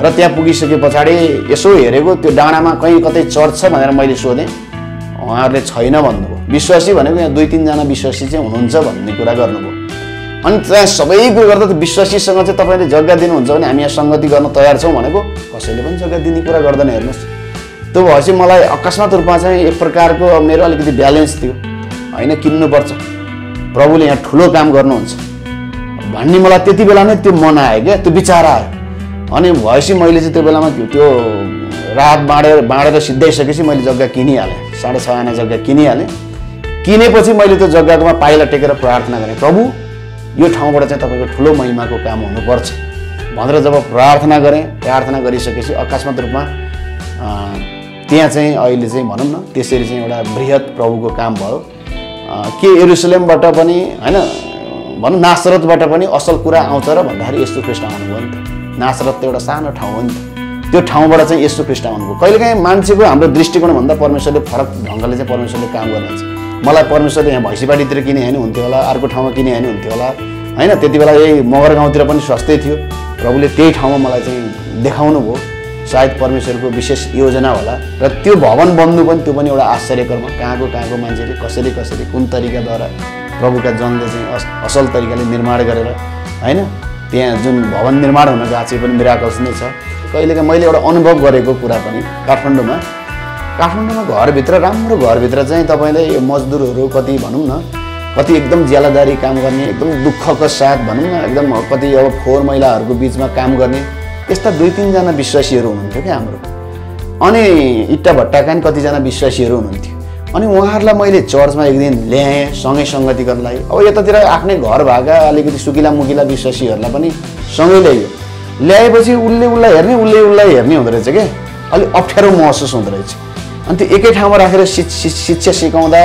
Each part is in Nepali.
र त्यहाँ पुगिसके पछाडि यसो हेरेको त्यो डाँडामा कहीँ कतै चर्च छ भनेर मैले सोधेँ। उहाँहरूले छैन भन्नुभयो। विश्वासी भनेको यहाँ दुई तिनजना विश्वासी चाहिँ हुनुहुन्छ भन्ने कुरा गर्नुभयो। अनि त्यहाँ सबै कुरो गर्दा त विश्वासीसँग चाहिँ तपाईँले जग्गा दिनुहुन्छ भने हामी यहाँ सङ्गति गर्न तयार छौँ भनेको कसैले पनि जग्गा दिने कुरा गर्दैन हेर्नुहोस्। त्यो भएपछि मलाई अकस्मात रूपमा चाहिँ एक प्रकारको मेरो अलिकति ब्यालेन्स थियो। होइन किन्नुपर्छ। प्रभुले यहाँ ठुलो काम गर्नुहुन्छ। भन्ने मलाई त्यति बेला नै त्यो मन आयो क्या त्यो विचार आयो। अनि भएपछि मैले चाहिँ त्यो बेलामा त्यो रात बाँडेर बाँडेर सिद्धाइसकेपछि मैले जग्गा किनिहालेँ। साढे छ आना जग्गा किनिहालेँ। किनेपछि मैले त्यो जग्गाकोमा पाइला टेकेर प्रार्थना गरेँ प्रभु यो ठाउँबाट चाहिँ तपाईँको ठुलो महिमाको काम हुनुपर्छ। भनेर जब प्रार्थना गरेँ प्रार्थना गरिसकेपछि अकस्मात रूपमा त्यहाँ चाहिँ अहिले चाहिँ भनौँ न त्यसरी चाहिँ एउटा बृहत प्रभुको काम भयो। के एरुसलेमबाट पनि होइन भनौँ नासरतबाट पनि असल कुरा आउँछ र भन्दाखेरि यस्तो ख्रिस्ट आउनुभयो नि त। नासरत त एउटा सानो ठाउँ हो नि त। त्यो ठाउँबाट चाहिँ यस्तो ख्रिस्ट आउनुभयो। कहिलेकाहीँ मान्छेको हाम्रो दृष्टिकोणभन्दा परमेश्वरले फरक ढङ्गले चाहिँ परमेश्वरले काम गर्नुहुन्छ मलाई परमेश्वरले यहाँ भैँसीबारीतिर किने होइन हुन्थ्यो होला अर्को ठाउँमा किने होइन हुन्थ्यो होला। होइन त्यति बेला यही मगर गाउँतिर पनि सस्तै थियो। प्रभुले त्यही ठाउँमा मलाई चाहिँ देखाउनु भयो। सायद परमेश्वरको विशेष योजना होला। र त्यो भवन बन्नु पनि त्यो पनि एउटा आश्चर्यकर्म। कहाँको कहाँको मान्छेले कसरी कसरी कुन तरिकाद्वारा प्रभुका जनले चाहिँ अस असल तरिकाले निर्माण गरेर होइन? त्यहाँ जुन भवन निर्माण हुन गएको छ पनि मिराकल्स नै छ कहिलेकाहीँ मैले एउटा अनुभव गरेको कुरा पनि काठमाडौँमा। काठमाडौँमा घरभित्र राम्रो घरभित्र चाहिँ तपाईँले यो मजदुरहरू कति भनौँ न कति एकदम ज्यालादारी काम गर्ने एकदम दुःखको साथ भनौँ न एकदम कति अब फोहोर महिलाहरूको बिचमा काम गर्ने यस्ता दुई तिनजना विश्वासीहरू हुनुहुन्थ्यो क्या हाम्रो। अनि इट्टा भट्टाका नि कतिजना विश्वासीहरू हुनुहुन्थ्यो। अनि उहाँहरूलाई मैले चर्चमा एक दिन ल्याएँ सँगै सङ्गति गर्नलाई। अब यतातिर आफ्नै घर भएका अलिकति सुकिला मुकिला विश्वासीहरूलाई पनि सँगै ल्याइयो। ल्याएपछि उसले उसलाई हेर्ने उसले उसलाई हेर्ने हुँदो रहेछ क्या अलिक अप्ठ्यारो महसुस हुँदो रहेछ। अनि त्यो एकै ठाउँमा राखेर शिक्ष- सिकाउँदा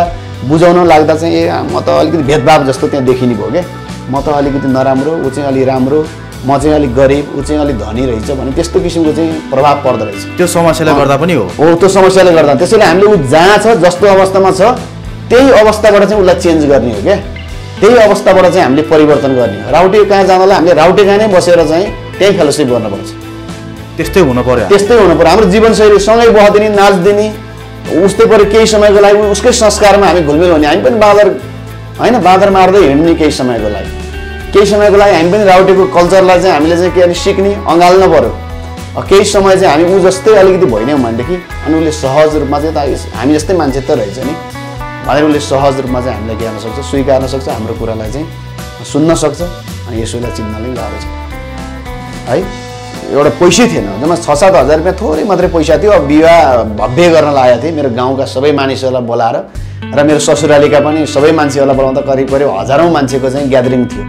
बुझाउन लाग्दा चाहिँ ए म त अलिकति भेदभाव जस्तो त्यहाँ देखिने भयो क्या म त अलिकति नराम्रो ऊ चाहिँ अलिक राम्रो म चाहिँ अलिक गरिब ऊ चाहिँ अलिक धनी रहेछ भने त्यस्तो किसिमको चाहिँ प्रभाव पर्दो रहेछ। त्यो समस्याले गर्दा पनि हो? हो त्यो समस्याले गर्दा। त्यसैले हामीले ऊ जहाँ छ जस्तो अवस्थामा छ त्यही अवस्थाबाट चाहिँ उसलाई चेन्ज गर्ने हो क्या। त्यही अवस्थाबाट चाहिँ हामीले परिवर्तन गर्ने हो। राउटे कहाँ जानलाई हामीले राउटे कहाँ नै बसेर चाहिँ त्यहीँ फेलोसिप गर्नुपर्छ। त्यस्तै हुनु पर्यो। त्यस्तै हुनु पर्यो। हाम्रो जीवनशैली सँगै बहदिने नाच्दिने उस्तै पऱ्यो केही समयको लागि उसकै संस्कारमा हामी घुलमिल हुने। हामी पनि बाँदर होइन बाँदर मार्दै हिँड्ने केही समयको लागि। केही समयको लागि हामी पनि राउटेको कल्चरलाई चाहिँ हामीले चाहिँ के अरे सिक्ने अँगाल्न पऱ्यो केही समय चाहिँ हामी ऊ जस्तै अलिकति भइनौँ भनेदेखि अनि उसले सहज रूपमा चाहिँ त हामी जस्तै मान्छे त रहेछ नि। भनेर उसले सहज रूपमा चाहिँ हामीलाई गर्न सक्छ स्वीकार्न सक्छ हाम्रो कुरालाई चाहिँ सुन्न सक्छ अनि यसोलाई चिन्नलाई गाह्रो छ। है? एउटा पैसै थिएन जम्मा छ सात हजार रुपियाँ थोरै मात्रै पैसा थियो। अब विवाह भव्य गर्न लागेको थिएँ। मेरो गाउँका सबै मानिसहरूलाई बोलाएर र मेरो ससुरालीका पनि सबै मान्छेहरूलाई बोलाउँदा करिब करिब हजारौँ मान्छेको चाहिँ ग्यादरिङ थियो।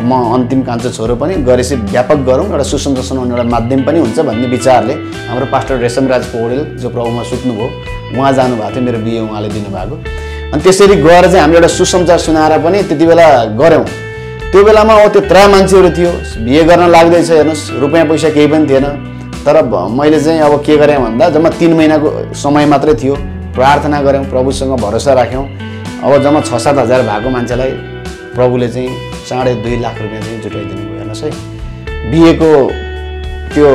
म अन्तिम कान्छो छोरो पनि गरेपछि व्यापक गरौँ एउटा सुसंरचन हुने एउटा माध्यम पनि हुन्छ भन्ने विचारले हाम्रो पास्टर रेशमराज पौडेल जो प्रभुमा सुत्नुभयो उहाँ जानुभएको थियो मेरो बिहे उहाँले दिनुभएको। अनि त्यसरी गएर चाहिँ हामीले एउटा सुसमाचार सुनाएर पनि त्यति बेला गऱ्यौँ। त्यो बेलामा अब त्यो त्रा मान्छेहरू थियो। बिहे गर्न लाग्दैछ हेर्नुहोस् रुपियाँ पैसा केही पनि थिएन। तर मैले चाहिँ अब के गरेँ भन्दा जम्मा तिन महिनाको समय मात्रै थियो। प्रार्थना गऱ्यौँ प्रभुसँग भरोसा राख्यौँ। अब जम्मा छ सात हजार भएको मान्छेलाई प्रभुले चाहिँ साढे दुई लाख रुपियाँ चाहिँ जुटाइदिनु भयो हेर्नुहोस् है बिहेको त्यो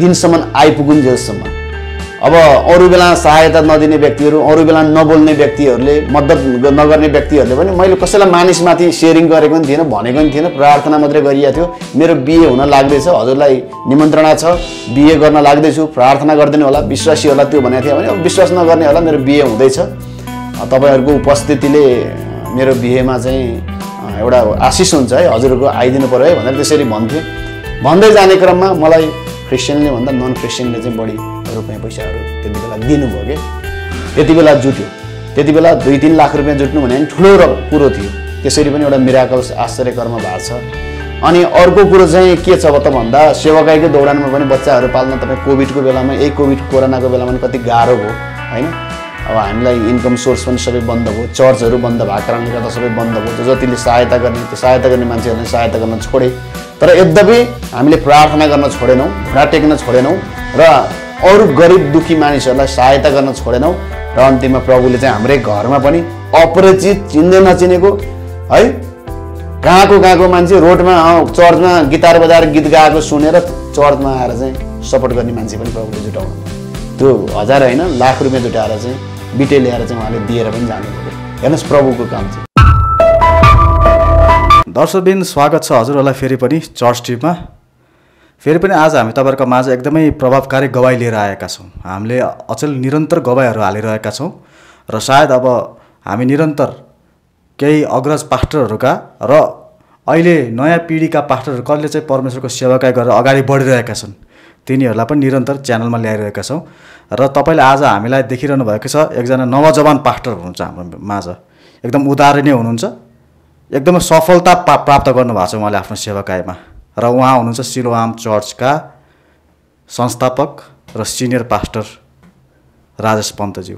दिनसम्म आइपुगुन्जेलसम्म अब अरू बेला सहायता नदिने व्यक्तिहरू अरू बेला नबोल्ने व्यक्तिहरूले मद्दत नगर्ने व्यक्तिहरूले पनि मैले कसैलाई मानिसमाथि सेयरिङ गरेको पनि थिएन भनेको पनि थिएन प्रार्थना मात्रै गरिएको थियो। मेरो बिहे हुन लाग्दैछ हजुरलाई निमन्त्रणा छ बिहे गर्न लाग्दैछु प्रार्थना गरिदिनु होला विश्वासीहरूलाई त्यो भनेको थियो भने अब विश्वास नगर्ने होला मेरो बिहे हुँदैछ। तपाईँहरूको उपस्थितिले मेरो बिहेमा चाहिँ एउटा आशिष हुन्छ है हजुरहरूको आइदिनु पऱ्यो है भनेर त्यसरी भन्थेँ। भन्दै जाने क्रममा मलाई क्रिस्चियनले भन्दा नन क्रिस्चियनले चाहिँ बढी रुपियाँ पैसाहरू त्यति बेला दिनुभयो कि? त्यति बेला जुट्यो। त्यति बेला दुई तिन लाख रुपियाँ जुट्नु भने ठुलो र कुरो थियो। त्यसरी पनि एउटा मिराकल्स आश्चर्यकर्म भएको छ। अनि अर्को कुरो चाहिँ के छ त भन्दा सेवाकाईको दौडानमा पनि बच्चाहरू पाल्न तपाईँ कोभिडको बेलामा यही कोभिड कोरोनाको बेलामा कति गाह्रो भयो होइन? अब हामीलाई इन्कम सोर्स पनि सबै बन्द भयो चर्चहरू बन्द भएको कारणले गर्दा सबै बन्द भयो। जतिले सहायता गर्ने त्यो सहायता गर्ने मान्छेहरूले सहायता गर्न छोडे। तर यद्यपि हामीले प्रार्थना गर्न छोडेनौँ घुँडा टेक्न छोडेनौँ र अरू गरिब दुःखी मानिसहरूलाई सहायता गर्न छोडेनौँ र अन्तिममा प्रभुले चाहिँ हाम्रै घरमा पनि अपरिचित चिन्दै नचिनेको है कहाँको कहाँको मान्छे रोडमा चर्चमा गिटार बजाएर गीत गाएको सुनेर चर्चमा आएर चाहिँ सपोर्ट गर्ने मान्छे पनि प्रभुले जुटाउनु त्यो हजार होइन लाख रुपियाँ जुटाएर चाहिँ बिटे ल्याएर चाहिँ उहाँले दिएर पनि जानु पऱ्यो हेर्नुहोस् प्रभुको काम चाहिँ। दर्शकबिन स्वागत छ हजुरहरूलाई फेरि पनि चर्च टिपमा फेरि पनि आज हामी तपाईँहरूको माझ एकदमै प्रभावकारी गवाई लिएर आएका छौँ। हामीले अचेल निरन्तर गवाईहरू हालिरहेका छौँ र सायद अब हामी निरन्तर केही अग्रज पास्टरहरूका र अहिले नयाँ पिँढीका पास्टरहरू कसले चाहिँ परमेश्वरको सेवाकाई गरेर अगाडि बढिरहेका छन्। तिनीहरूलाई पनि निरन्तर च्यानलमा ल्याइरहेका छौँ। र तपाईँले आज हामीलाई देखिरहनु भएको छ एकजना नवजवान पास्टर हुनुहुन्छ हाम्रो माझ एकदम उदाहरणीय हुनुहुन्छ। एकदमै सफलता पा प्राप्त गर्नुभएको छ उहाँले आफ्नो सेवाकायमा। र उहाँ हुनुहुन्छ सिलोआम चर्चका संस्थापक र सिनियर पास्टर राजेश पन्तज्यू।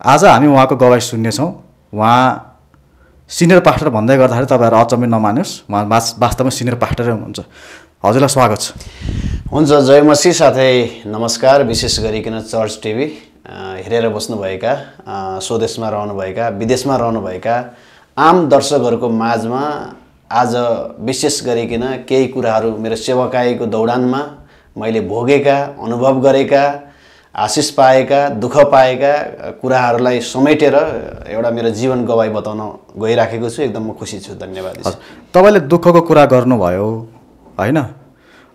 आज हामी उहाँको गवाई सुन्नेछौँ। उहाँ सिनियर पास्टर भन्दै गर्दाखेरि तपाईँहरू अचम्मै नमान्योस् उहाँ वास वास्तवमा सिनियर पास्टरै हुनुहुन्छ। हजुरलाई स्वागत छ। हुन्छ जय मसी साथै नमस्कार विशेष गरिकन चर्च टिभी हेरेर बस्नुभएका स्वदेशमा रहनुभएका विदेशमा रहनुभएका आम दर्शकहरूको माझमा आज विशेष गरिकन केही कुराहरू मेरो सेवाकाईको दौडानमा मैले भोगेका अनुभव गरेका आशिष पाएका दुःख पाएका कुराहरूलाई समेटेर एउटा मेरो जीवन गवाई बताउन गइराखेको छु। एकदम म खुसी छु। धन्यवाद। तपाईँले दुःखको कुरा गर्नुभयो होइन?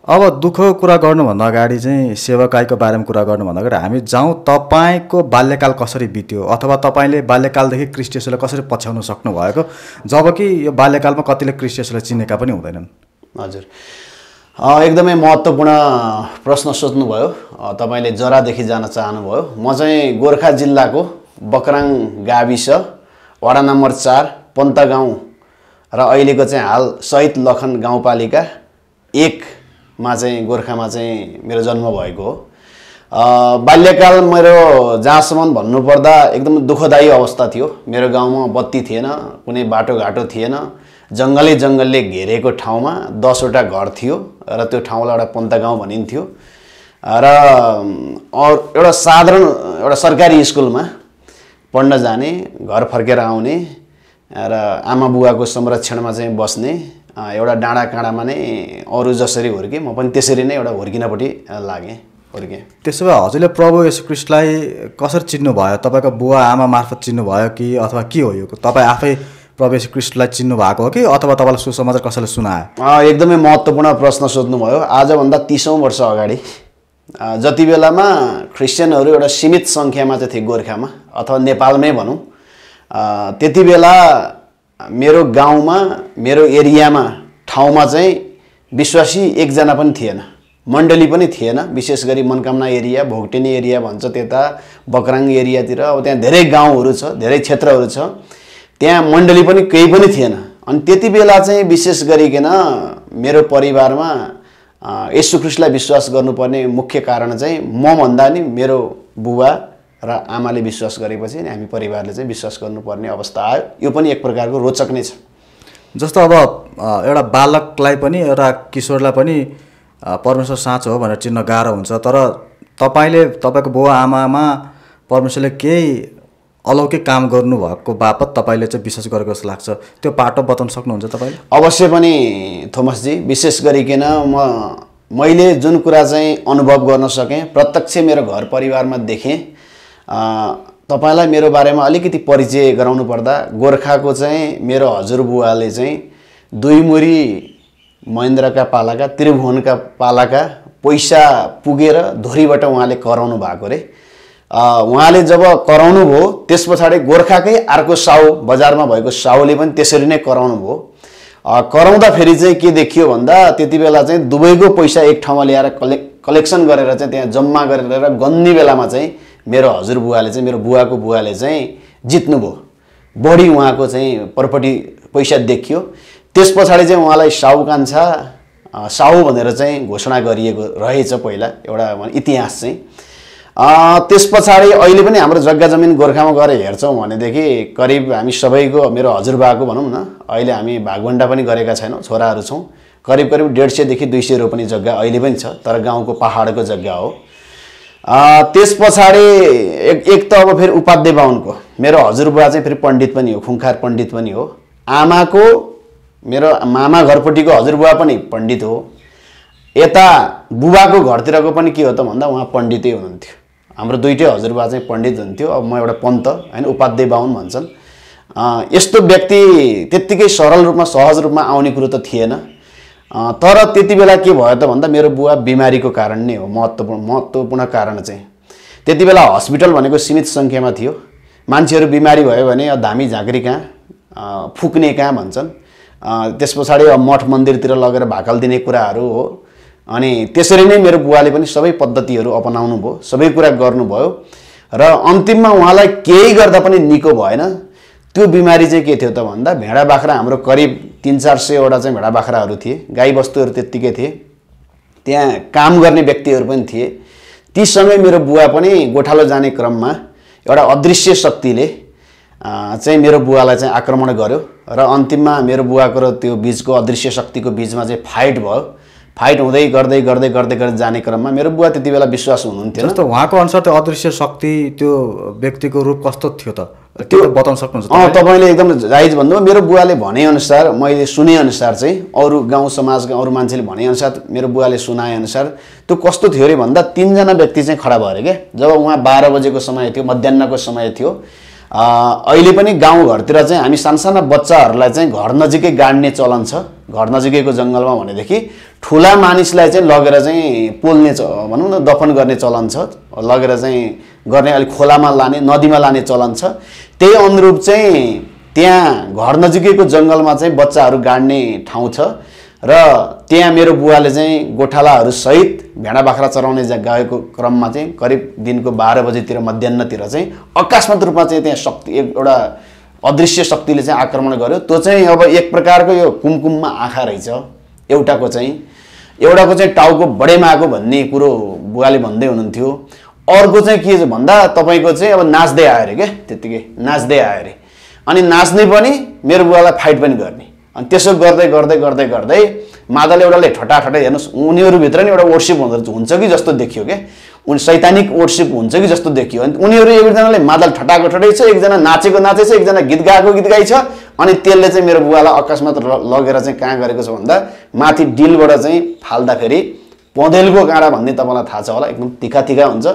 अब दुःखको कुरा गर्नुभन्दा अगाडि चाहिँ सेवाकाईको बारेमा कुरा गर्नुभन्दा अगाडि हामी जाउँ तपाईँको बाल्यकाल कसरी बित्यो? अथवा तपाईँले बाल्यकालदेखि क्रिस्टियसलाई कसरी पछ्याउन सक्नुभएको? जबकि यो बाल्यकालमा कतिले क्रिस्टियसलाई चिनेका पनि हुँदैनन्। हजुर। एकदमै महत्त्वपूर्ण प्रश्न सोध्नुभयो। तपाईँले जरादेखि जान चाहनुभयो। म चाहिँ गोर्खा जिल्लाको बक्राङ गाविस वडा नम्बर चार पन्त गाउँ र अहिलेको चाहिँ हाल सहिद लखन गाउँपालिका एकमा चाहिँ गोर्खामा चाहिँ मेरो जन्म भएको हो। बाल्यकाल मेरो जहाँसम्म भन्नुपर्दा एकदम दुःखदायी अवस्था थियो। मेरो गाउँमा बत्ती थिएन कुनै बाटोघाटो थिएन। जङ्गलै जङ्गलले घेरेको ठाउँमा दसवटा घर थियो र त्यो ठाउँलाई एउटा पन्त गाउँ भनिन्थ्यो। र एउटा साधारण एउटा सरकारी स्कुलमा पढ्न जाने घर फर्केर आउने र आमा बुवाको संरक्षणमा चाहिँ बस्ने एउटा डाँडा काँडामा नै अरू जसरी हुर्केँ म पनि त्यसरी नै एउटा हुर्किनपट्टि लागेँ हुर्केँ। त्यसो भए हजुरले प्रभु यशु क्रिस्टलाई कसरी चिन्नुभयो? तपाईँको बुवा आमा मार्फत चिन्नुभयो कि अथवा के हो यो? तपाईँ आफै प्रभु यशु क्रिस्टलाई चिन्नु भएको हो कि अथवा तपाईँलाई सुसमाचार कसैले सुनायो? एकदमै महत्त्वपूर्ण प्रश्न सोध्नुभयो। आजभन्दा तिसौँ वर्ष अगाडि जति बेलामा क्रिस्चियनहरू एउटा सीमित सङ्ख्यामा चाहिँ थिए गोर्खामा अथवा नेपालमै भनौँ त्यति बेला मेरो गाउँमा मेरो एरियामा ठाउँमा चाहिँ विश्वासी एकजना पनि थिएन। मण्डली पनि थिएन। विशेष गरी मनकामना एरिया भोगटेनी एरिया भन्छ त्यता बक्राङ एरियातिर। अब त्यहाँ धेरै गाउँहरू छ धेरै क्षेत्रहरू छ। त्यहाँ मण्डली पनि केही पनि थिएन। अनि त्यति बेला चाहिँ विशेष गरिकन मेरो परिवारमा अ, येशू ख्रिस्टलाई विश्वास गर्नुपर्ने मुख्य कारण चाहिँ म भन्दा नि मेरो बुबा र आमाले विश्वास गरेपछि नि हामी परिवारले चाहिँ विश्वास गर्नुपर्ने अवस्था आयो। यो पनि एक प्रकारको रोचक नै छ। जस्तो अब एउटा बालकलाई पनि एउटा किशोरलाई पनि परमेश्वर साँचो हो भनेर चिन्न गाह्रो हुन्छ। तर तपाईँले तपाईँको बुवा आमामा परमेश्वरले केही अलौकिक काम गर्नुभएको बापत तपाईँले चाहिँ विश्वास गरेको जस्तो लाग्छ। त्यो पाटो बताउन सक्नुहुन्छ तपाईँले? अवश्य पनि थोमसजी। विशेष गरिकन म मैले जुन कुरा चाहिँ अनुभव गर्न सकेँ प्रत्यक्ष मेरो घर परिवारमा देखेँ तपाईँलाई मेरो बारेमा अलिकति परिचय गराउनु पर्दा गोर्खाको चाहिँ मेरो हजुरबुवाले चाहिँ दुई मुरी महेन्द्रका पालाका त्रिभुवनका पालाका पैसा पुगेर धुरीबाट उहाँले कराउनु भएको रे अ, उहाँले जब कराउनु भयो त्यस पछाडि गोर्खाकै अर्को साउ बजारमा भएको साउले पनि त्यसरी नै कराउनु भयो। कराउँदाखेरि चाहिँ के देखियो भन्दा त्यति बेला चाहिँ दुबईको पैसा एक ठाउँमा ल्याएर कलेक् कलेक्सन गरेर चाहिँ त्यहाँ जम्मा गरेर गन्ने बेलामा चाहिँ मेरो हजुरबुवाले चाहिँ मेरो बुवाको बुवाले चाहिँ जित्नुभयो। बढी उहाँको चाहिँ प्रपर्टी पैसा देखियो। त्यस पछाडि चाहिँ उहाँलाई साउ कान्छा साउ भनेर चाहिँ घोषणा गरिएको रहेछ पहिला एउटा इतिहास चाहिँ। त्यस पछाडि अहिले पनि हाम्रो जग्गा जमिन गोर्खामा गएर हेर्छौँ भनेदेखि करिब हामी सबैको मेरो हजुरबाको भनौँ न अहिले हामी भागभन्डा पनि गरेका छैनौँ छोराहरू छौँ। करिब करिब डेढ सयदेखि दुई सय रोपनी जग्गा अहिले पनि छ तर गाउँको पहाडको जग्गा हो। त्यस पछाडि एक एक त अब फेरि उपाध्याय बाहुनको। मेरो हजुरबुवा चाहिँ फेरि पण्डित पनि हो खुङ्खार पण्डित पनि हो। आमाको मेरो मामा घरपट्टिको हजुरबुवा पनि पण्डित हो। यता बुबाको घरतिरको पनि के हो त भन्दा उहाँ पण्डितै हुनुहुन्थ्यो। हाम्रो दुइटै हजुरबा चाहिँ पण्डित हुन्थ्यो। अब म एउटा पन्त होइन उपाध्याय बाहुन भन्छन्। यस्तो व्यक्ति त्यत्तिकै सरल रूपमा सहज रूपमा आउने कुरो त थिएन। तर त्यति बेला के भयो त भन्दा मेरो बुवा बिमारीको कारण नै हो महत्त्वपूर्ण महत्त्वपूर्ण कारण चाहिँ। त्यति बेला हस्पिटल भनेको सीमित सङ्ख्यामा थियो। मान्छेहरू बिमारी भयो भने धामी झाँक्री कहाँ फुक्ने कहाँ भन्छन्। त्यस पछाडि मठ मन्दिरतिर लगेर भाकल दिने कुराहरू हो। अनि त्यसरी नै मेरो बुवाले पनि सबै पद्धतिहरू अपनाउनु भयो सबै कुरा गर्नुभयो। र अन्तिममा उहाँलाई केही गर्दा पनि निको भएन। त्यो बिमारी चाहिँ के थियो त भन्दा भेडा बाख्रा हाम्रो करिब तिन चार सयवटा चाहिँ भेडा बाख्राहरू थिए गाई बस्तुहरू त्यत्तिकै थिए। त्यहाँ काम गर्ने व्यक्तिहरू पनि थिए। तीसँगै मेरो बुवा पनि गोठालो जाने क्रममा एउटा अदृश्य शक्तिले चाहिँ मेरो बुवालाई चाहिँ आक्रमण गर्यो। र अन्तिममा मेरो बुवाको र त्यो बिचको अदृश्य शक्तिको बिचमा चाहिँ फाइट भयो। फाइट हुँदै गर्दै गर्दै गर्दै गर्दै जाने क्रममा मेरो बुवा त्यति बेला विश्वास हुनुहुन्थेन। जस्तो उहाँको अनुसार त्यो अदृश्य शक्ति त्यो व्यक्तिको रूप कस्तो थियो त? त्यो बताउन सक्नुहुन्छ अँ तपाईँले एकदम जायज भन्नुभयो। मेरो बुवाले भनेअनुसार मैले सुनेअनुसार चाहिँ अरू गाउँ समाजका अरू मान्छेले भनेअनुसार मेरो बुवाले सुनाएअनुसार त्यो कस्तो थियो अरे भन्दा तिनजना व्यक्ति चाहिँ खडा भयो अरे क्या जब उहाँ बाह्र बजेको समय थियो मध्याहको समय थियो अहिले पनि गाउँघरतिर चाहिँ हामी सानसाना बच्चाहरूलाई चाहिँ घर नजिकै गाड्ने चलन छ। घर नजिकैको जङ्गलमा भनेदेखि ठुला मानिसलाई चाहिँ लगेर चाहिँ पोल्ने च भनौँ न दफन गर्ने चलन छ लगेर चाहिँ गर्ने अलिक खोलामा लाने नदीमा लाने चलन छ। त्यही अनुरूप चाहिँ त्यहाँ घर नजिकैको जङ्गलमा चाहिँ बच्चाहरू गाड्ने ठाउँ छ र त्यहाँ मेरो बुवाले चाहिँ गोठालाहरू सहित भेडा बाख्रा चराउने गएको क्रममा चाहिँ करिब दिनको बाह्र बजीतिर मध्याहतिर चाहिँ अकस्मात रूपमा चाहिँ त्यहाँ शक्ति एउटा अदृश्य शक्तिले चाहिँ आक्रमण गर्यो। त्यो चाहिँ अब एक प्रकारको यो कुमकुममा आँखा रहेछ। एउटाको चाहिँ एउटाको चाहिँ टाउको बढेमा आएको भन्ने कुरो बुवाले भन्दै हुनुहुन्थ्यो। अर्को चाहिँ के भन्दा तपाईँको चाहिँ अब नाच्दै आयो अरे क्या त्यत्तिकै नाच्दै आयो अरे। अनि नाच्ने पनि मेरो बुवालाई फाइट पनि गर्ने। अनि त्यसो गर्दै गर्दै गर्दै गर्दै मादल एउटाले ठटाठटै हेर्नुहोस् उनीहरूभित्र नि एउटा वर्सिप हुँदो हुन्छ कि जस्तो देखियो क्या उनी सैद्धान्तिक वर्सिप हुन्छ कि जस्तो देखियो। अनि उनीहरू एकजनाले मादल ठटाएको ठटै छ एकजना नाचेको नाचै छ एकजना गीत गाएको गीत गाइ छ अनि त्यसले चाहिँ मेरो बुवालाई अकस्मात लगेर चाहिँ कहाँ गरेको छ भन्दा माथि डिलबाट चाहिँ फाल्दाखेरि पँधेलको काँडा भन्ने तपाईँलाई थाहा छ होला एकदम तिखा तिखा हुन्छ।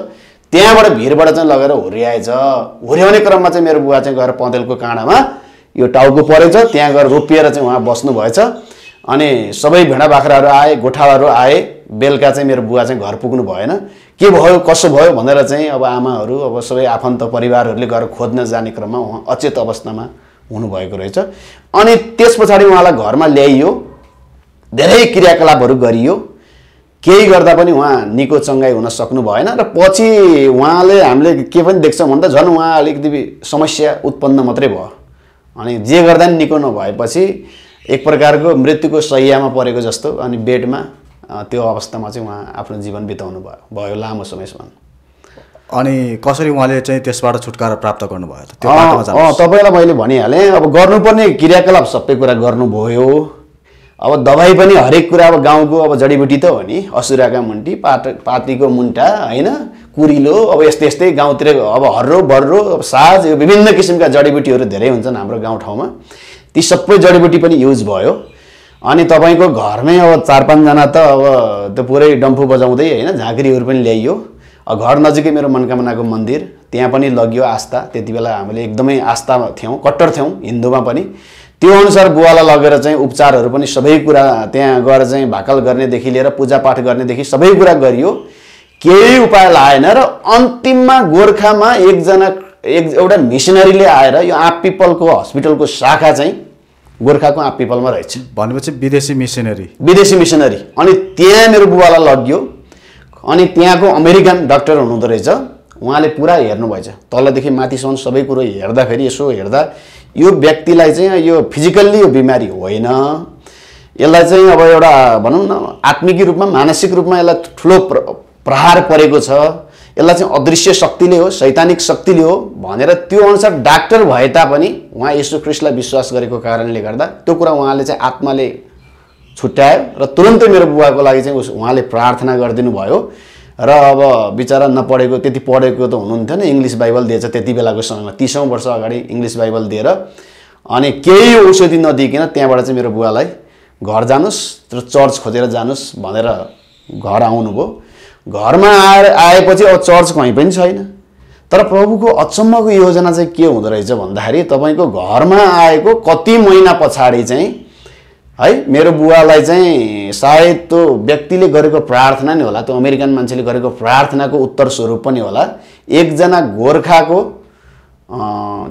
त्यहाँबाट भिरबाट चाहिँ लगेर हुर्याएछ। हुर्याउने क्रममा चाहिँ मेरो बुवा चाहिँ गएर पँधेलको काँडामा यो टाउको परेछ त्यहाँ गएर रोपिएर चाहिँ उहाँ बस्नु भएछ अनि सबै भेडा बाख्राहरू आए गोठालाहरू आए बेलुका चाहिँ मेरो बुवा चाहिँ घर पुग्नु भएन। के भयो कसो भयो भनेर चाहिँ अब आमाहरू अब सबै आफन्त परिवारहरूले गएर खोज्न जाने क्रममा उहाँ अचेत अवस्थामा हुनुभएको रहेछ। अनि त्यस पछाडि उहाँलाई घरमा ल्याइयो धेरै क्रियाकलापहरू गरियो। केही गर्दा पनि उहाँ निको चङ्गाई हुन सक्नु भएन र पछि उहाँले हामीले के पनि देख्छौँ भन्दा झन् उहाँ अलिकति समस्या उत्पन्न मात्रै भयो। अनि जे गर्दा पनि निको नभएपछि एक प्रकारको मृत्युको सहियामा परेको जस्तो अनि बेडमा त्यो अवस्थामा चाहिँ उहाँ आफ्नो जीवन बिताउनु भयो भयो लामो समयसम्म। अनि कसरी उहाँले चाहिँ त्यसबाट छुटकारा प्राप्त गर्नुभयो? तपाईँलाई मैले भनिहालेँ अब गर्नुपर्ने क्रियाकलाप सबै कुरा गर्नुभयो। अब दबाई पनि हरेक कुरा अब गाउँको अब जडीबुटी त हो नि असुराका मुन्टी पाट पातीको मुन्टा होइन कुरिलो अब यस्तै यस्तै गाउँतिर अब हर्रो बर्रो अब साज यो विभिन्न किसिमका जडीबुटीहरू धेरै हुन्छन् हाम्रो गाउँठाउँमा ती सबै जडीबुटी पनि युज भयो। अनि तपाईँको घरमै अब चार पाँचजना त अब त्यो पुरै डम्फु बजाउँदै होइन झाँक्रीहरू पनि ल्याइयो। घर नजिकै मेरो मनकामनाको मन्दिर त्यहाँ पनि लगियो आस्था। त्यति बेला हामीले एकदमै आस्था थियौँ कट्टर थियौँ हिन्दूमा पनि। त्यो अनुसार बुवालाई लगेर चाहिँ उपचारहरू पनि सबै कुरा त्यहाँ गएर चाहिँ भाकल गर्नेदेखि लिएर पूजापाठ गर्नेदेखि सबै कुरा गरियो। केही उपाय लाएन र अन्तिममा गोर्खामा एकजना एक एउटा मिसनरीले आएर यो आँप पिपलको हस्पिटलको शाखा चाहिँ गोर्खाको आँप पिपलमा रहेछ। भनेपछि विदेशी मिसनरी। विदेशी मिसनरी। अनि त्यहाँ मेरो बुबालाई लग्यो। अनि त्यहाँको अमेरिकन डक्टर हुनुहुँदो रहेछ। उहाँले पुरा हेर्नुभएछ। तलदेखि माथिसम्म सबै कुरो हेर्दाखेरि यसो हेर्दा यो व्यक्तिलाई चाहिँ यो फिजिकल्ली यो बिमारी होइन। यसलाई चाहिँ अब एउटा भनौँ न आत्मिक रूपमा मानसिक रूपमा यसलाई ठुलो प्र प्रहार परेको छ। यसलाई चाहिँ अदृश्य शक्तिले हो सैद्धान्तिक शक्तिले हो भनेर त्यो अनुसार डाक्टर भए तापनि उहाँ यीशु क्रिस्टलाई विश्वास गरेको कारणले गर्दा त्यो कुरा उहाँले चाहिँ आत्माले छुट्यायो र तुरन्तै मेरो बुवाको लागि चाहिँ उस उहाँले प्रार्थना गरिदिनु भयो। र अब बिचरा नपढेको त्यति पढेको त हुनुहुन्थेन इङ्ग्लिस बाइबल दिएछ त्यति बेलाको समयमा। तिसौँ वर्ष अगाडि इङ्ग्लिस बाइबल दिएर अनि केही औषधि नदिइकन त्यहाँबाट चाहिँ मेरो बुवालाई घर जानुहोस् र चर्च खोजेर जानुहोस् भनेर घर आउनुभयो। घरमा आएर आएपछि अब चर्च कहीँ पनि छैन। तर प्रभुको अचम्मको योजना चाहिँ के हुँदो रहेछ भन्दाखेरि तपाईँको घरमा आएको कति महिना पछाडि चाहिँ है मेरो बुवालाई चाहिँ सायद त्यो व्यक्तिले गरेको प्रार्थना नै होला त्यो अमेरिकन मान्छेले गरेको प्रार्थनाको उत्तर स्वरूप पनि होला। एकजना गोर्खाको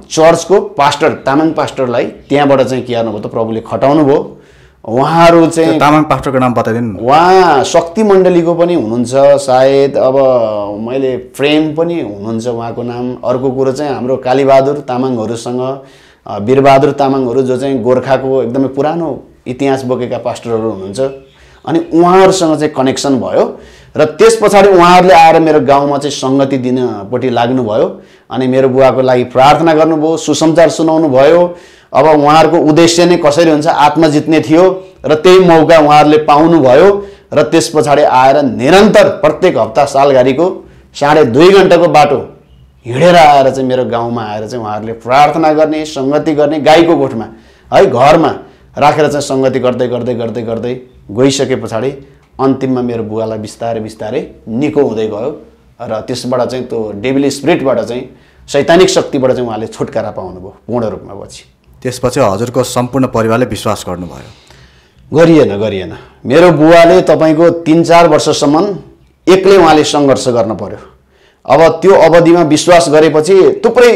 चर्चको पास्टर तामाङ पास्टरलाई त्यहाँबाट चाहिँ के गर्नुभयो त प्रभुले खटाउनु भयो उहाँहरू चाहिँ तामाङ पास्टरको नाम बताइदिनु। उहाँ शक्ति मण्डलीको पनि हुनुहुन्छ सायद अब मैले प्रेम पनि हुनुहुन्छ उहाँको नाम। अर्को कुरो चाहिँ हाम्रो कालीबहादुर तामाङहरूसँग वीरबहादुर तामाङहरू जो चाहिँ गोर्खाको एकदमै पुरानो इतिहास बोकेका पास्टरहरू हुनुहुन्छ। अनि उहाँहरूसँग चाहिँ कनेक्सन भयो र त्यस पछाडि उहाँहरूले आएर मेरो गाउँमा चाहिँ सङ्गति दिनपट्टि लाग्नुभयो। अनि मेरो बुवाको लागि प्रार्थना गर्नुभयो सुसमाचार सुनाउनु भयो अब उहाँहरूको उद्देश्य नै कसरी हुन्छ? आत्मा जित्ने थियो र त्यही मौका उहाँहरूले पाउनुभयो र त्यस पछाडि आएर निरन्तर प्रत्येक हप्ता सालघारीको साढे दुई घन्टाको बाटो हिँडेर आएर चाहिँ मेरो गाउँमा आएर चाहिँ उहाँहरूले प्रार्थना गर्ने सङ्गति गर्ने गाईको गोठमा है घरमा राखेर चाहिँ सङ्गति गर्दै गर्दै गर्दै गर्दै गइसके पछाडि अन्तिममा मेरो बुवालाई बिस्तारै बिस्तारै निको हुँदै गयो र त्यसबाट चाहिँ त्यो डेबिली स्पिरिटबाट चाहिँ सैद्धान्तिक शक्तिबाट चाहिँ उहाँले छुटकारा पाउनुभयो पूर्ण रूपमा पछि त्यसपछि हजुरको सम्पूर्ण परिवारले विश्वास गर्नुभयो। गरिएन गरिएन। मेरो बुवाले तपाईँको तिन चार वर्षसम्म एक्लै उहाँले सङ्घर्ष गर्न पर्यो। अब त्यो अवधिमा विश्वास गरेपछि थुप्रै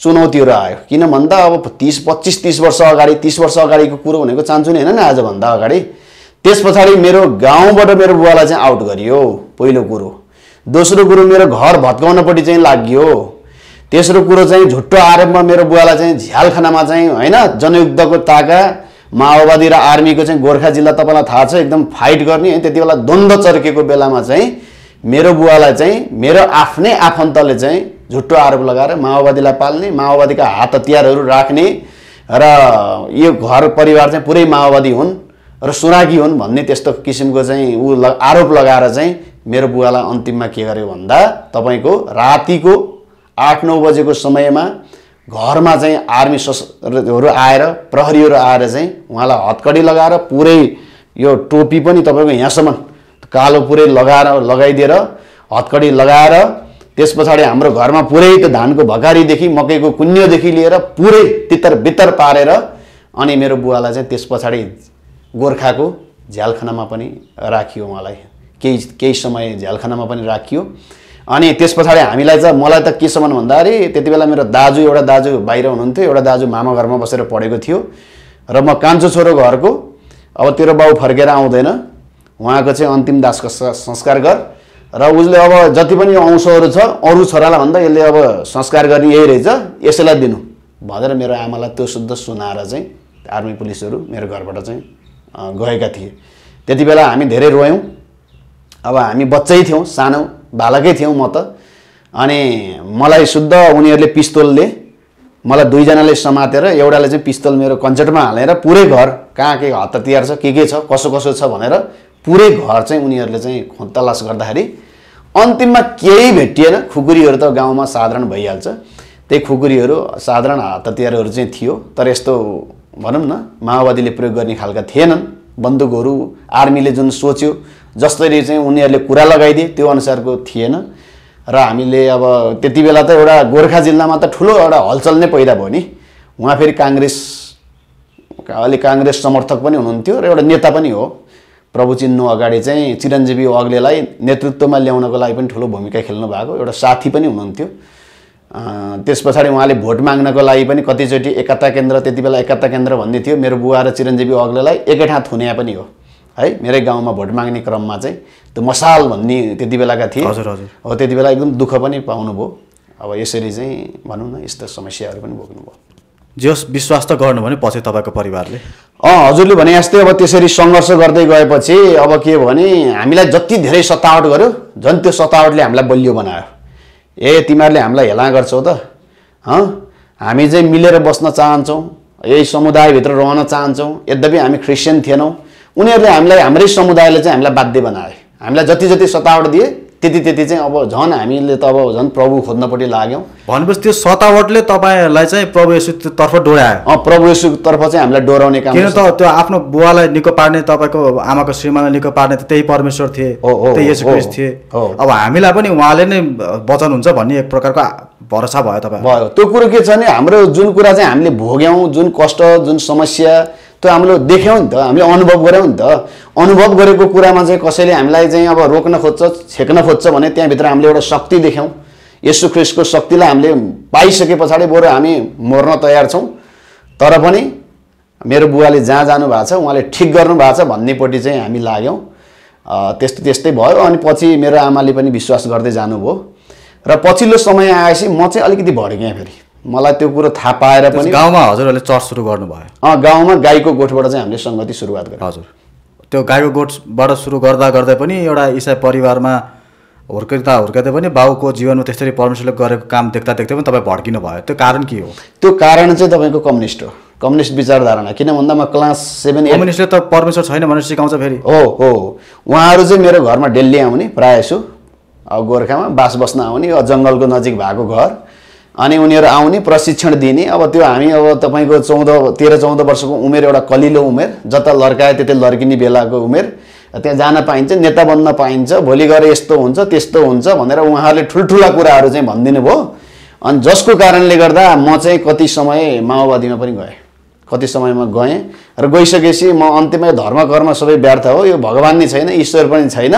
चुनौतीहरू आयो। किन भन्दा अब तिस पच्चिस तिस वर्ष अगाडि तिस वर्ष अगाडिको कुरो भनेको चाहन्छु नि होइन नि आजभन्दा अगाडि? त्यस पछाडि मेरो गाउँबाट मेरो बुवालाई चाहिँ आउट गरियो पहिलो कुरो। दोस्रो कुरो मेरो घर भत्काउनपट्टि चाहिँ लाग्यो। तेस्रो कुरो चाहिँ झुट्टो आरोपमा मेरो बुवालाई चाहिँ झ्यालखानामा चाहिँ होइन जनयुद्धको ताका माओवादी र आर्मीको चाहिँ गोर्खा जिल्ला तपाईँलाई थाहा छ एकदम फाइट गर्ने है त्यति बेला द्वन्द्व चर्केको बेलामा चाहिँ मेरो बुवालाई चाहिँ मेरो आफ्नै आफन्तले चाहिँ झुट्टो आरोप लगाएर माओवादीलाई पाल्ने माओवादीका हात हतियारहरू राख्ने र यो घर परिवार चाहिँ पुरै माओवादी हुन् र सुरागी हुन् भन्ने त्यस्तो किसिमको चाहिँ ऊ आरोप लगाएर चाहिँ मेरो बुवालाई अन्तिममा के गर्यो भन्दा तपाईँको रातिको आठ नौ बजेको समयमा घरमा चाहिँ आर्मी सशस्त्रहरू आएर प्रहरीहरू आएर चाहिँ उहाँलाई हतकडी लगाएर पुरै यो टोपी पनि तपाईँको यहाँसम्म कालो पुरै लगाएर लगाइदिएर हतकडी लगाएर त्यस पछाडि हाम्रो घरमा पुरै त्यो धानको भकारीदेखि मकैको कुन्योदेखि लिएर पुरै तितर बितर पारेर अनि मेरो बुवालाई चाहिँ त्यस पछाडि गोर्खाको झ्यालखानामा पनि राखियो उहाँलाई। केही केही समय झ्यालखानामा पनि राखियो। अनि त्यस पछाडि हामीलाई चाहिँ मलाई त केसम्म भन्दाखेरि त्यति बेला मेरो दाजु एउटा दाजु बाहिर हुनुहुन्थ्यो एउटा दाजु मामा घरमा बसेर पढेको थियो। र म कान्छो छोरो घरको अब तेरो बाउ फर्केर आउँदैन। उहाँको चाहिँ अन्तिम दासको संस्कार गर। र उसले अब जति पनि अंशहरू छ अरू छोरालाई भन्दा यसले अब संस्कार गर्ने यही रहेछ यसैलाई दिनु। भनेर मेरो आमालाई त्यो शुद्ध सुनाएर चाहिँ आर्मी पुलिसहरू मेरो घरबाट चाहिँ गएका थिए। त्यति बेला हामी धेरै रोयौँ। अब हामी बच्चै थियौँ सानो। बालकै थियौँ म त। अनि मलाई शुद्ध उनीहरूले पिस्तोलले मलाई दुईजनाले समातेर एउटाले चाहिँ पिस्तोल मेरो कन्चेटमा हालेर पुरै घर कहाँ के हत हतियार छ के के छ कसो कसो छ भनेर पुरै घर चाहिँ उनीहरूले चाहिँ खोतलास गर्दाखेरि अन्तिममा केही भेटिएन। खुकुरीहरू त गाउँमा साधारण भइहाल्छ। त्यही खुकुरीहरू साधारण हात हतियारहरू चाहिँ थियो। तर यस्तो भनौँ न माओवादीले प्रयोग गर्ने खालका थिएनन्। बन्दुकहरू आर्मीले जुन सोच्यो जसरी चाहिँ उनीहरूले कुरा लगाइदिए त्यो अनुसारको थिएन। र हामीले अब त्यति बेला त एउटा गोर्खा जिल्लामा त ठुलो एउटा हलचल नै पैदा भयो नि। उहाँ फेरि काङ्ग्रेस अलि काङ्ग्रेस समर्थक पनि हुनुहुन्थ्यो र एउटा नेता पनि हो। प्रभु चिन्नु अगाडि चाहिँ चिरञ्जीवी अग्लेलाई नेतृत्वमा ल्याउनको लागि पनि ठुलो भूमिका खेल्नु भएको एउटा साथी पनि हुनुहुन्थ्यो। त्यस पछाडि उहाँले भोट माग्नको लागि पनि कतिचोटि एकता केन्द्र त्यति बेला एकता केन्द्र भन्ने थियो। मेरो बुवा र चिरञ्जीवी अग्लेलाई एकै ठाउँ थुन्या पनि हो। है मेरै गाउँमा भोट माग्ने क्रममा चाहिँ त्यो मसाल भन्ने त्यति बेलाका थिए। हजुर, हजुर। हो त्यति बेला एकदम दुःख पनि पाउनुभयो। अब यसरी चाहिँ भनौँ न यस्तो समस्याहरू पनि भोग्नुभयो। जे होस् विश्वास त गर्नु भने पछि तपाईँको परिवारले। अँ हजुरले भने जस्तै अब त्यसरी सङ्घर्ष गर्दै गएपछि अब के भने हामीलाई जति धेरै सतावट गर्यो झन् त्यो सतावटले हामीलाई बलियो बनायो। ए तिमीहरूले हामीलाई हेला गर्छौ त। हँ? हामी चाहिँ मिलेर बस्न चाहन्छौँ यही समुदायभित्र रहन चाहन्छौँ। यद्यपि हामी क्रिस्चियन थिएनौँ। उनीहरूले हामीलाई हाम्रै समुदायले चाहिँ हामीलाई बाध्य बनाए। हामीलाई जति जति सतावट दिए त्यति त्यति चाहिँ अब झन् हामीले त अब झन् प्रभु खोज्नपट्टि लाग्यौँ। भनेपछि त्यो सतावटले तपाईँलाई चाहिँ प्रभु यसुतर्फ डोरायो अँ प्रभु यसुतर्फ चाहिँ हामीलाई डोराउने काम किन त त्यो आफ्नो बुवालाई निको पार्ने तपाईँको आमाको श्रीमानलाई निको पार्ने त त्यही परमेश्वर थिए त्यही थिए। अब हामीलाई पनि उहाँले नै वचन हुन्छ भन्ने एक प्रकारको भरोसा भयो तपाईँ। भयो। त्यो कुरो के छ भने हाम्रो जुन कुरा चाहिँ हामीले भोग्यौँ जुन कष्ट जुन समस्या त्यो हामीले देख्यौँ नि त हामीले अनुभव गऱ्यौँ नि त। अनुभव गरेको कुरामा चाहिँ कसैले हामीलाई चाहिँ अब रोक्न खोज्छ छेक्न खोज्छ भने त्यहाँभित्र हामीले एउटा शक्ति देख्यौँ। यसु ख्रिस्टको शक्तिलाई हामीले पाइसके पछाडि बरु हामी मर्न तयार छौँ। तर पनि मेरो बुवाले जहाँ जानु भएको छ उहाँले ठिक गर्नु भएको छ भन्नेपट्टि चाहिँ हामी लाग्यौँ। त्यस्तै त्यस्तै भयो अनि पछि मेरो आमाले पनि विश्वास गर्दै जानुभयो। र पछिल्लो समय आएपछि म चाहिँ अलिकति भड्केँ फेरि। मलाई त्यो कुरो थाहा पाएर पनि गाउँमा हजुरहरूले चर्च सुरु गर्नुभयो। अँ, गाउँमा गाईको गोठबाट चाहिँ हामीले सङ्गति सुरुवात गऱ्यौँ हजुर। त्यो गाईको गोठबाट सुरु गर्दा गर्दै पनि एउटा इसाई परिवारमा हुर्किँदा हुर्किँदै पनि बाउको जीवनमा त्यसरी परमेश्वरले गरेको काम देख्दा देख्दै पनि तपाईँ भड्किनु भयो। त्यो कारण के हो? त्यो कारण चाहिँ तपाईँको कम्युनिस्ट हो। कम्युनिस्ट विचारधारणा। किन भन्दा म क्लास सेभेन कम्युनिस्टले त परमेश्वर छैन भनेर सिकाउँछ फेरि। हो हो। उहाँहरू चाहिँ मेरो घरमा डेली आउने प्रायः यसो। अब गोर्खामा बास बस्न आउने जङ्गलको नजिक भएको घर। अनि उनीहरू आउने प्रशिक्षण दिने। अब त्यो हामी अब तपाईँको चौध तेह्र चौध वर्षको उमेर एउटा कलिलो उमेर जता लड्कायो त्यतै लड्किने बेलाको उमेर। त्यहाँ जान पाइन्छ नेता बन्न पाइन्छ भोलि गएर यस्तो हुन्छ त्यस्तो हुन्छ भनेर उहाँहरूले ठुल्ठुला कुराहरू चाहिँ भनिदिनु भयो अनि जसको कारणले गर्दा म चाहिँ कति समय माओवादीमा पनि गएँ। कति समयमा गएँ र गइसकेपछि म अन्त्यमा यो धर्म कर्म सबै व्यर्थ हो। यो भगवान् नै छैन ईश्वर पनि छैन।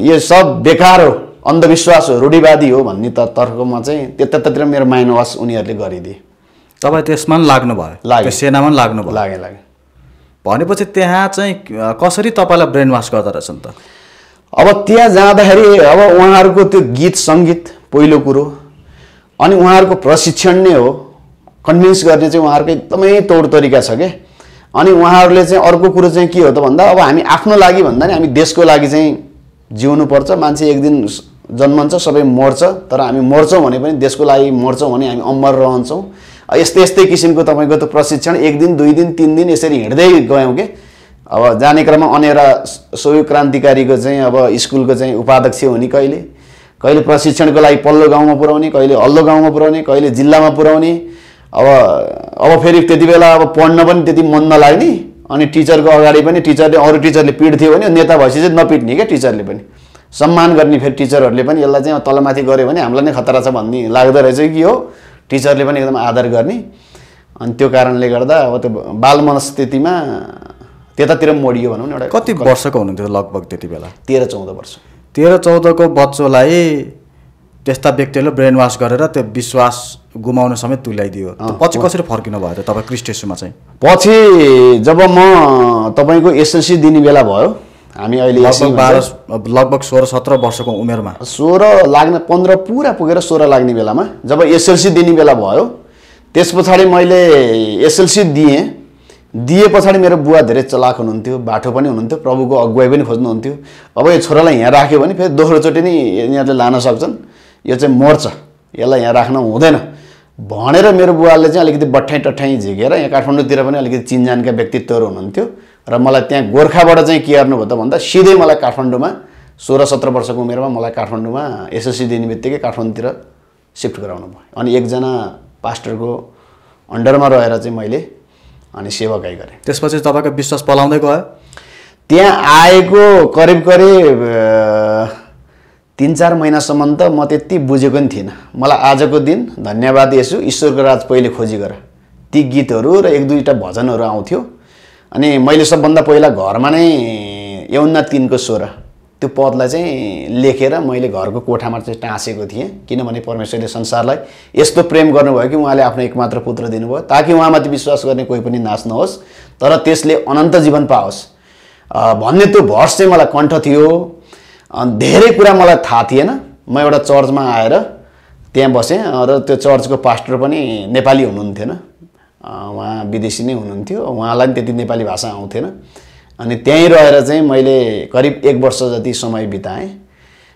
यो सब बेकार हो। अन्धविश्वास हो रूढिवादी हो भन्ने त तर्फमा चाहिँ त्यतातिर मेरो माइन्ड वास उनीहरूले गरिदिए। तपाईँ त्यसमा पनि लाग्नु भयो लाग्यो। सेनामा पनि लाग्नु भयो लाग्यो लाग्यो। भनेपछि त्यहाँ चाहिँ कसरी तपाईँलाई ब्रेन वास गर्दो रहेछ नि त? अब त्यहाँ जाँदाखेरि अब उहाँहरूको त्यो गीत सङ्गीत पहिलो कुरो। अनि उहाँहरूको प्रशिक्षण नै हो। कन्भिन्स गर्ने चाहिँ उहाँहरूको एकदमै तौर तरिका छ क्या अनि उहाँहरूले चाहिँ अर्को कुरो चाहिँ के हो त भन्दा अब हामी आफ्नो लागि भन्दा नि हामी देशको लागि चाहिँ जिउनुपर्छ। मान्छे एक दिन जन्मन्छ सबै मर्छ तर हामी मर्छौँ भने पनि देशको लागि मर्छौँ भने हामी अमर रहन्छौँ। यस्तै यस्तै किसिमको तपाईँको त्यो प्रशिक्षण एक दिन दुई दिन तिन दिन यसरी हिँड्दै गयौँ कि? अब जाने क्रममा अनेरा सहयोग क्रान्तिकारीको चाहिँ अब स्कुलको चाहिँ उपाध्यक्ष हुने कहिले? कहिले प्रशिक्षणको लागि पल्लो गाउँमा पुऱ्याउने कहिले हल्लो गाउँमा पुऱ्याउने कहिले जिल्लामा पुऱ्याउने। अब अब फेरि त्यति बेला अब पढ्न पनि त्यति मन नलाग्ने। अनि टिचरको अगाडि पनि टिचरले अरू टिचरले पिट्थ्यो भने नेता भएपछि चाहिँ नपिट्ने क्या टिचरले पनि? सम्मान गर्ने फेरि टिचरहरूले पनि यसलाई चाहिँ तलमाथि गऱ्यो भने हामीलाई नै खतरा छ भन्ने लाग्दो रहेछ कि हो। टिचरले पनि एकदम आदर गर्ने। अनि त्यो कारणले गर्दा अब त्यो बाल मनस्थितिमा त्यतातिर मोडियो भनौँ न एउटा कति वर्षको हुनुहुन्थ्यो लगभग त्यति बेला? तेह्र चौध वर्ष। तेह्र चौधको बच्चोलाई त्यस्ता व्यक्तिहरूले ब्रेन वास गरेर त्यो विश्वास गुमाउन समेत तुल्याइदियो। पछि कसरी फर्किनु भयो त तपाईँ क्रिस्टेसुमा चाहिँ? पछि जब म तपाईँको एसएलसी दिने बेला भयो हामी अहिले लगभग सोह्र सत्र वर्षको उमेरमा। सोह्र लाग्ने पन्ध्र पुरा पुगेर सोह्र लाग्ने बेलामा जब एसएलसी दिने बेला भयो त्यस पछाडि मैले एसएलसी दिएँ। दिए पछाडि मेरो बुवा धेरै चलाक हुनुहुन्थ्यो बाठो पनि हुनुहुन्थ्यो प्रभुको अगुवाई पनि खोज्नुहुन्थ्यो। अब यो छोरालाई यहाँ राख्यो भने फेरि दोस्रोचोटि नै यिनीहरूले लान सक्छन्। यो चाहिँ मर्छ। यसलाई यहाँ राख्न हुँदैन। भनेर मेरो बुवाले चाहिँ अलिकति बट्ठाइ टट्ठाइ झिकेर यहाँ काठमाडौँतिर पनि अलिकति चिनजानका व्यक्तित्वहरू हुनुहुन्थ्यो। र मलाई त्यहाँ गोर्खाबाट चाहिँ के गर्नुभयो त भन्दा सिधै मलाई काठमाडौँमा सोह्र सत्र वर्षको उमेरमा मलाई काठमाडौँमा एसएससी दिने बित्तिकै काठमाडौँतिर सिफ्ट गराउनु भयो। अनि एकजना पास्टरको अन्डरमा रहेर चाहिँ मैले अनि सेवाकाई गरेँ। त्यसपछि तपाईँको विश्वास पलाउँदै गयो? त्यहाँ आएको करिब करिब तिन चार महिनासम्म त म त्यति बुझेको पनि थिइनँ। मलाई आजको दिन धन्यवाद यसु ईश्वरको राज पहिले खोजी गर। ती गीतहरू र एक दुईवटा भजनहरू आउँथ्यो। अनि मैले सबभन्दा पहिला घरमा नै यौन्ना तिनको स्वर त्यो पदलाई चाहिँ लेखेर मैले घरको कोठामा चाहिँ टाँसेको थिएँ किनभने परमेश्वरले संसारलाई यस्तो प्रेम गर्नुभयो कि उहाँले आफ्नो एकमात्र पुत्र दिनुभयो ताकि उहाँमाथि विश्वास गर्ने कोही पनि नाश नहोस् तर त्यसले अनन्त जीवन पाओस्। भन्ने त्यो भर्स चाहिँ मलाई कण्ठ थियो धेरै कुरा मलाई थाहा थिएन। म एउटा चर्चमा आएर त्यहाँ बसेँ र त्यो चर्चको पास्टर पनि नेपाली हुनुहुन्थेन। उहाँ विदेशी नै हुनुहुन्थ्यो। उहाँलाई पनि त्यति नेपाली भाषा आउँथेन। अनि त्यहीँ रहेर चाहिँ मैले करिब एक वर्ष जति समय बिताएँ।